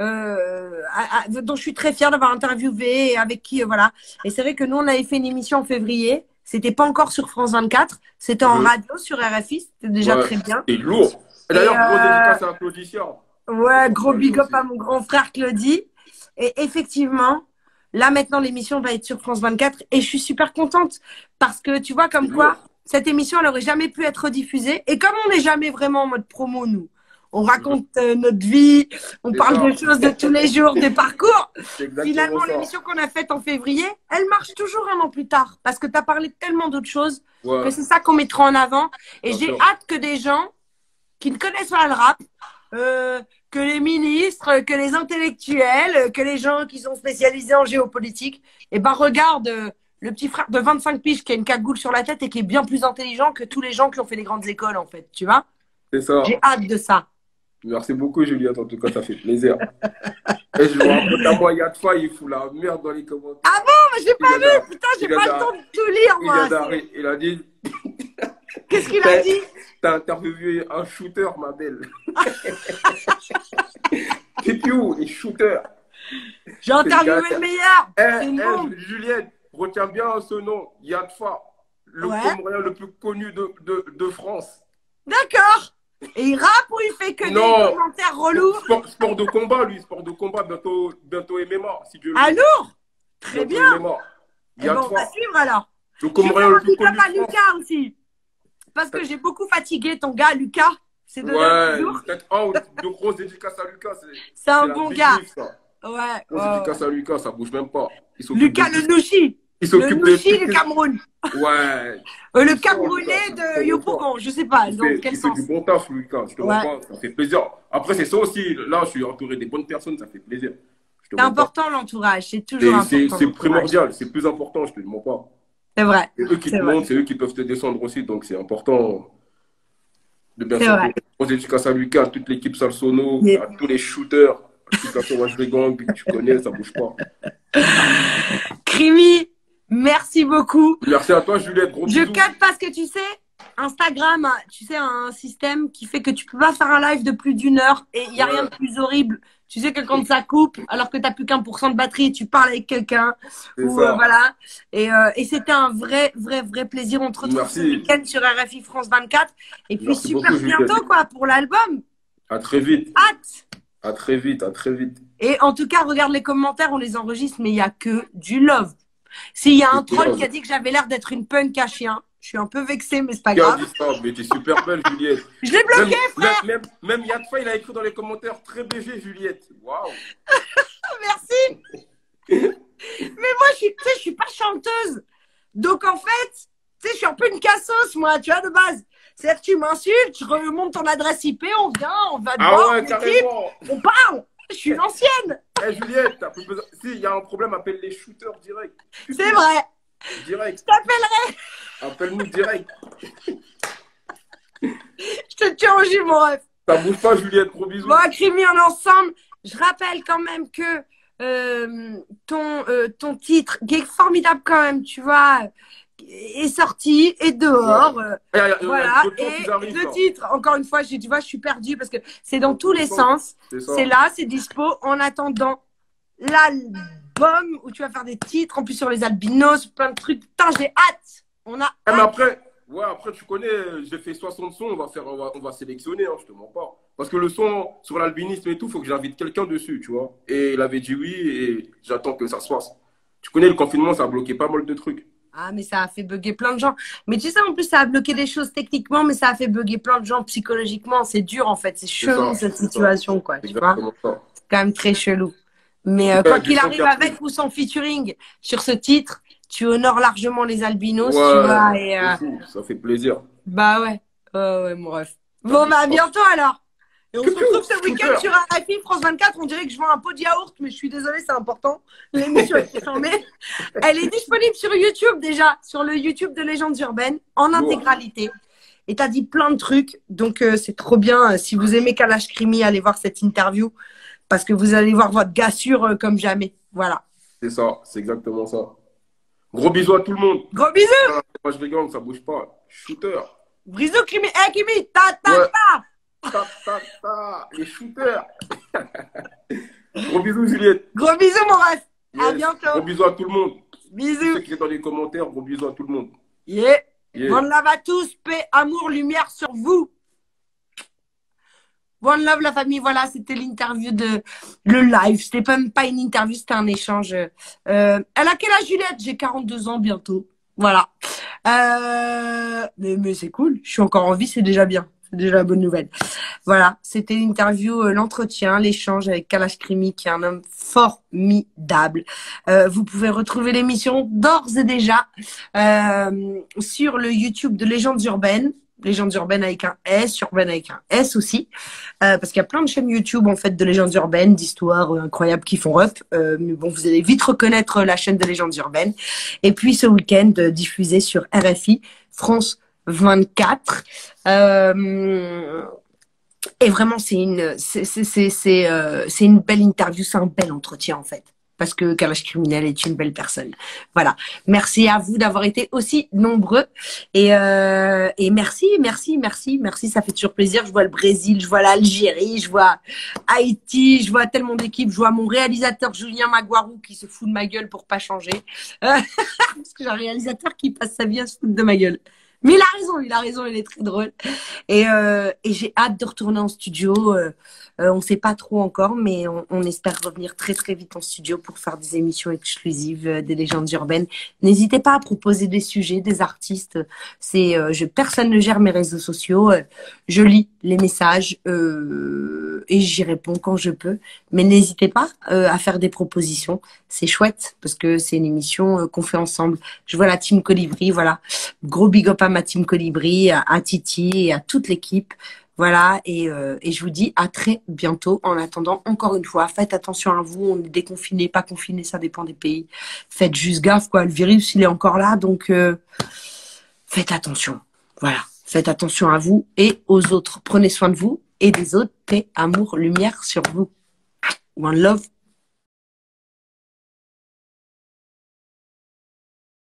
euh, à- à- dont je suis très fière d'avoir interviewé et avec qui, euh, voilà. Et c'est vrai que nous, on avait fait une émission en février. C'était pas encore sur France 24, c'était en radio sur RFI, c'était déjà Ouais. très bien. T'es lourd. Et D'ailleurs, Et, gros euh, dédicace à Claudicia. Ouais, gros big up à mon grand frère Claudie. Et effectivement, là maintenant, l'émission va être sur France 24 et je suis super contente parce que tu vois, comme quoi, cette émission, elle aurait jamais pu être diffusée. Et comme on n'est jamais vraiment en mode promo, nous, on raconte euh, notre vie, on parle des choses de tous les jours, des parcours. *laughs* Finalement, l'émission qu'on a faite en février, elle marche toujours un an plus tard parce que tu as parlé de tellement d'autres choses Ouais. que c'est ça qu'on mettra en avant. Et j'ai hâte que des gens qui ne connaissent pas le rap, euh, que les ministres, que les intellectuels, que les gens qui sont spécialisés en géopolitique, eh ben regarde euh, le petit frère de 25 piges qui a une cagoule sur la tête et qui est bien plus intelligent que tous les gens qui ont fait les grandes écoles, en fait, tu vois? C'est ça. J'ai hâte de ça. Merci beaucoup, Juliette. En tout cas, ça fait plaisir. *laughs* Et je rappelle à moi, il y a de fois, il fout la merde dans les commentaires. Ah bon? Mais j'ai pas vu Putain, j'ai pas le temps de tout lire, moi il a dit *laughs* Qu'est-ce qu'il a dit? T'as interviewé un shooter, ma belle. *laughs* Où, les shooters? J'ai interviewé le meilleur Eh, une eh, bombe. Juliette, retiens bien ce nom, Yadfa, le Ouais. Comorien le plus connu de, de, de France. D'accord Et il rappe ou il fait que Non. des commentaires relous? Sport, sport de combat, lui, sport de combat, bientôt, bientôt MMA, si Dieu Ah lourd Très Bientôt bien MMA. Eh on va suivre alors le Comorien le plus connu. Lucas aussi Parce que j'ai beaucoup fatigué ton gars, Lucas C'est de Ouais, ou deux grosses dédicaces à Lucas. C'est un bon gars ça. Ouais, Grosse ouais. dédicace à Lucas, ça bouge même pas. Lucas de- le Nouchi il Le s'occupe de Nouchi du Cameroun Ouais. Euh, Le Camerounais de Yopougon, je sais pas dans quel sens du bon taf, Lucas. Je te Ouais. vois pas, ça fait plaisir. Après, c'est ça aussi. Là, je suis entouré des bonnes personnes, ça fait plaisir. C'est important l'entourage, c'est toujours important. c'est primordial, c'est plus important, je te le mens pas. C'est vrai. C'est eux qui te vrai. montrent, c'est eux qui peuvent te descendre aussi, donc c'est important de bien. Grosse dédicace à Lucas, à toute l'équipe Salsono, à tous les shooters, la sauvage de gang, tu connais, ça bouge pas. Crimi, merci beaucoup. Merci à toi, Juliette, gros Je bisous. capte parce que tu sais, Instagram, tu sais, un système qui fait que tu peux pas faire un live de plus d'une heure et il y a rien de plus horrible. Tu sais que quand ça coupe, alors que t'as plus qu'un pour cent de batterie, tu parles avec quelqu'un ou euh, voilà. Et, euh, et c'était un vrai, vrai, vrai plaisir. On te retrouve ce week-end sur RFI France 24 et puis Merci super beaucoup, Juliette. bientôt quoi pour l'album. À très vite, Hâte. à très vite, à très vite. Et en tout cas, regarde les commentaires, on les enregistre, mais il y a que du love. S'il y a un troll qui a dit que j'avais l'air d'être une punk à chien, je suis un peu vexée, mais c'est pas grave. Mais t'es super belle, Juliette. *laughs* Je l'ai bloqué, Même, frère. même, même, même Yadfa, il a écrit dans les commentaires très BG, Juliette. Waouh. *laughs* Merci. mais moi, je suis, tu sais, je suis pas chanteuse. Donc, en fait, tu sais, je suis un peu une cassos, moi, tu vois, de base. C'est-à-dire que tu m'insultes, je remonte ton adresse IP, on vient, on va Ah voir, ouais, on on parle. Je suis une ancienne. Eh Juliette, t'as plus besoin. Si, il y a un problème, appelle les shooters direct. C'est vrai. Direct. Je t'appellerai. Appelle-nous direct. *laughs* Je te tiens au jus, mon ref. Ça bouge pas, Juliette. Gros bisous. Bon, Crimi, on est ensemble. Je rappelle quand même que euh, ton, euh, ton titre, qui est formidable quand même, tu vois, est sorti, est dehors. euh, Eh, a- y a voilà. Et arrivent, le titre, encore une fois, je, tu vois, je suis perdue parce que c'est dans tous les sens. C'est là, c'est dispo. En attendant l'album où tu vas faire des titres, en plus sur les albinos, plein de trucs. Putain, j'ai hâte. On a mais hâte. après, ouais, après, tu connais, j'ai fait 60 sons, on va, faire, on va, on va sélectionner, hein, je te mens pas. Parce que le son sur l'albinisme et tout, faut que j'invite quelqu'un dessus, tu vois. Et il avait dit oui, et j'attends que ça se fasse. Tu connais, le confinement, ça a bloqué pas mal de trucs. Ah, mais ça a fait bugger plein de gens. Mais tu sais, en plus, ça a bloqué des choses techniquement, mais ça a fait bugger plein de gens psychologiquement. C'est dur, en fait. C'est chelou, ça, cette ça. situation, quoi. Tu vois. C'est quand même très chelou. Mais euh, qu'il son arrive, avec ou sans featuring sur ce titre, tu honores largement les albinos, tu vois. Et, euh, ça fait plaisir. bah ouais. Ouais, ouais, mon ref. Bon, bah, à bientôt alors. Et on se retrouve ce week-end sur RFI France 24. On dirait que je vends un pot de yaourt, mais je suis désolée, c'est important. L'émission est fermée. *laughs* Elle est disponible sur YouTube déjà, sur le YouTube de Légendes Urbaines, en intégralité. Et t'as dit plein de trucs, donc euh, c'est trop bien. Si vous aimez Kalash Krimi, allez voir cette interview, parce que vous allez voir votre gars sûr euh, comme jamais. Voilà. C'est ça, c'est exactement ça. Gros bisous à tout le monde. Gros bisous Ah, Moi, je rigole, ça bouge pas. Shooter. Bisous Krimi Eh Krimi Ta ta Ouais. ta Ta, ta, ta, les shooters. *laughs* Gros bisous, Juliette. Gros bisous mon ref À Yes. bientôt. Gros bisous à tout le monde. Bisous Ceux qui sont dans les commentaires, gros bisous à tout le monde. Yeah Yeah. One love à tous, paix, amour, lumière sur vous. One love la famille, voilà, c'était l'interview de le live. C'était même pas une interview, c'était un échange. Euh, elle a quel âge Juliette? J'ai 42 ans bientôt. Voilà. Euh, mais c'est cool, je suis encore en vie, c'est déjà bien. C'est déjà la bonne nouvelle. Voilà, c'était l'interview, euh, l'entretien, l'échange avec Kalash Krimi, qui est un homme formidable. Euh, vous pouvez retrouver l'émission d'ores et déjà euh, sur le YouTube de Légendes Urbaines. Légendes urbaines avec un S, urbaine avec un S aussi, euh, parce qu'il y a plein de chaînes YouTube en fait de légendes urbaines, d'histoires euh, incroyables qui font up. Euh, mais bon, vous allez vite reconnaître la chaîne de légendes urbaines. Et puis ce week-end diffusé sur RFI France 24. Euh, et vraiment, c'est une, c'est, c'est, c'est, c'est une belle interview, c'est un bel entretien en fait parce que Kalash Criminel est une belle personne. Voilà. Merci à vous d'avoir été aussi nombreux. Et, euh, et merci, merci, merci, merci. Ça fait toujours plaisir. Je vois le Brésil, je vois l'Algérie, je vois Haïti, je vois tellement d'équipes. Je vois mon réalisateur Julien Maguarou qui se fout de ma gueule pour pas changer. *laughs* parce que j'ai un réalisateur qui passe sa vie à se foutre de ma gueule. Mais il a raison, il a raison, il est très drôle. Et, euh, j'ai hâte de retourner en studio. Euh, euh, on ne sait pas trop encore, mais on, on, espère revenir très très vite en studio pour faire des émissions exclusives des légendes urbaines. N'hésitez pas à proposer des sujets, des artistes. C'est, je, personne ne gère mes réseaux sociaux. je lis les messages et j'y réponds quand je peux. Mais n'hésitez pas à faire des propositions. C'est chouette parce que c'est une émission qu'on fait ensemble. Je vois la team Colibri, voilà. Gros big up à ma team Colibri, à, Titi et à toute l'équipe. Voilà, et, euh, et, je vous dis à très bientôt. En attendant, encore une fois, faites attention à vous. On est déconfiné, pas confiné, ça dépend des pays. Faites juste gaffe, quoi. Le virus, il est encore là, donc euh, faites attention. Voilà, faites attention à vous et aux autres. Prenez soin de vous et des autres. Paix, amour, lumière sur vous. One love.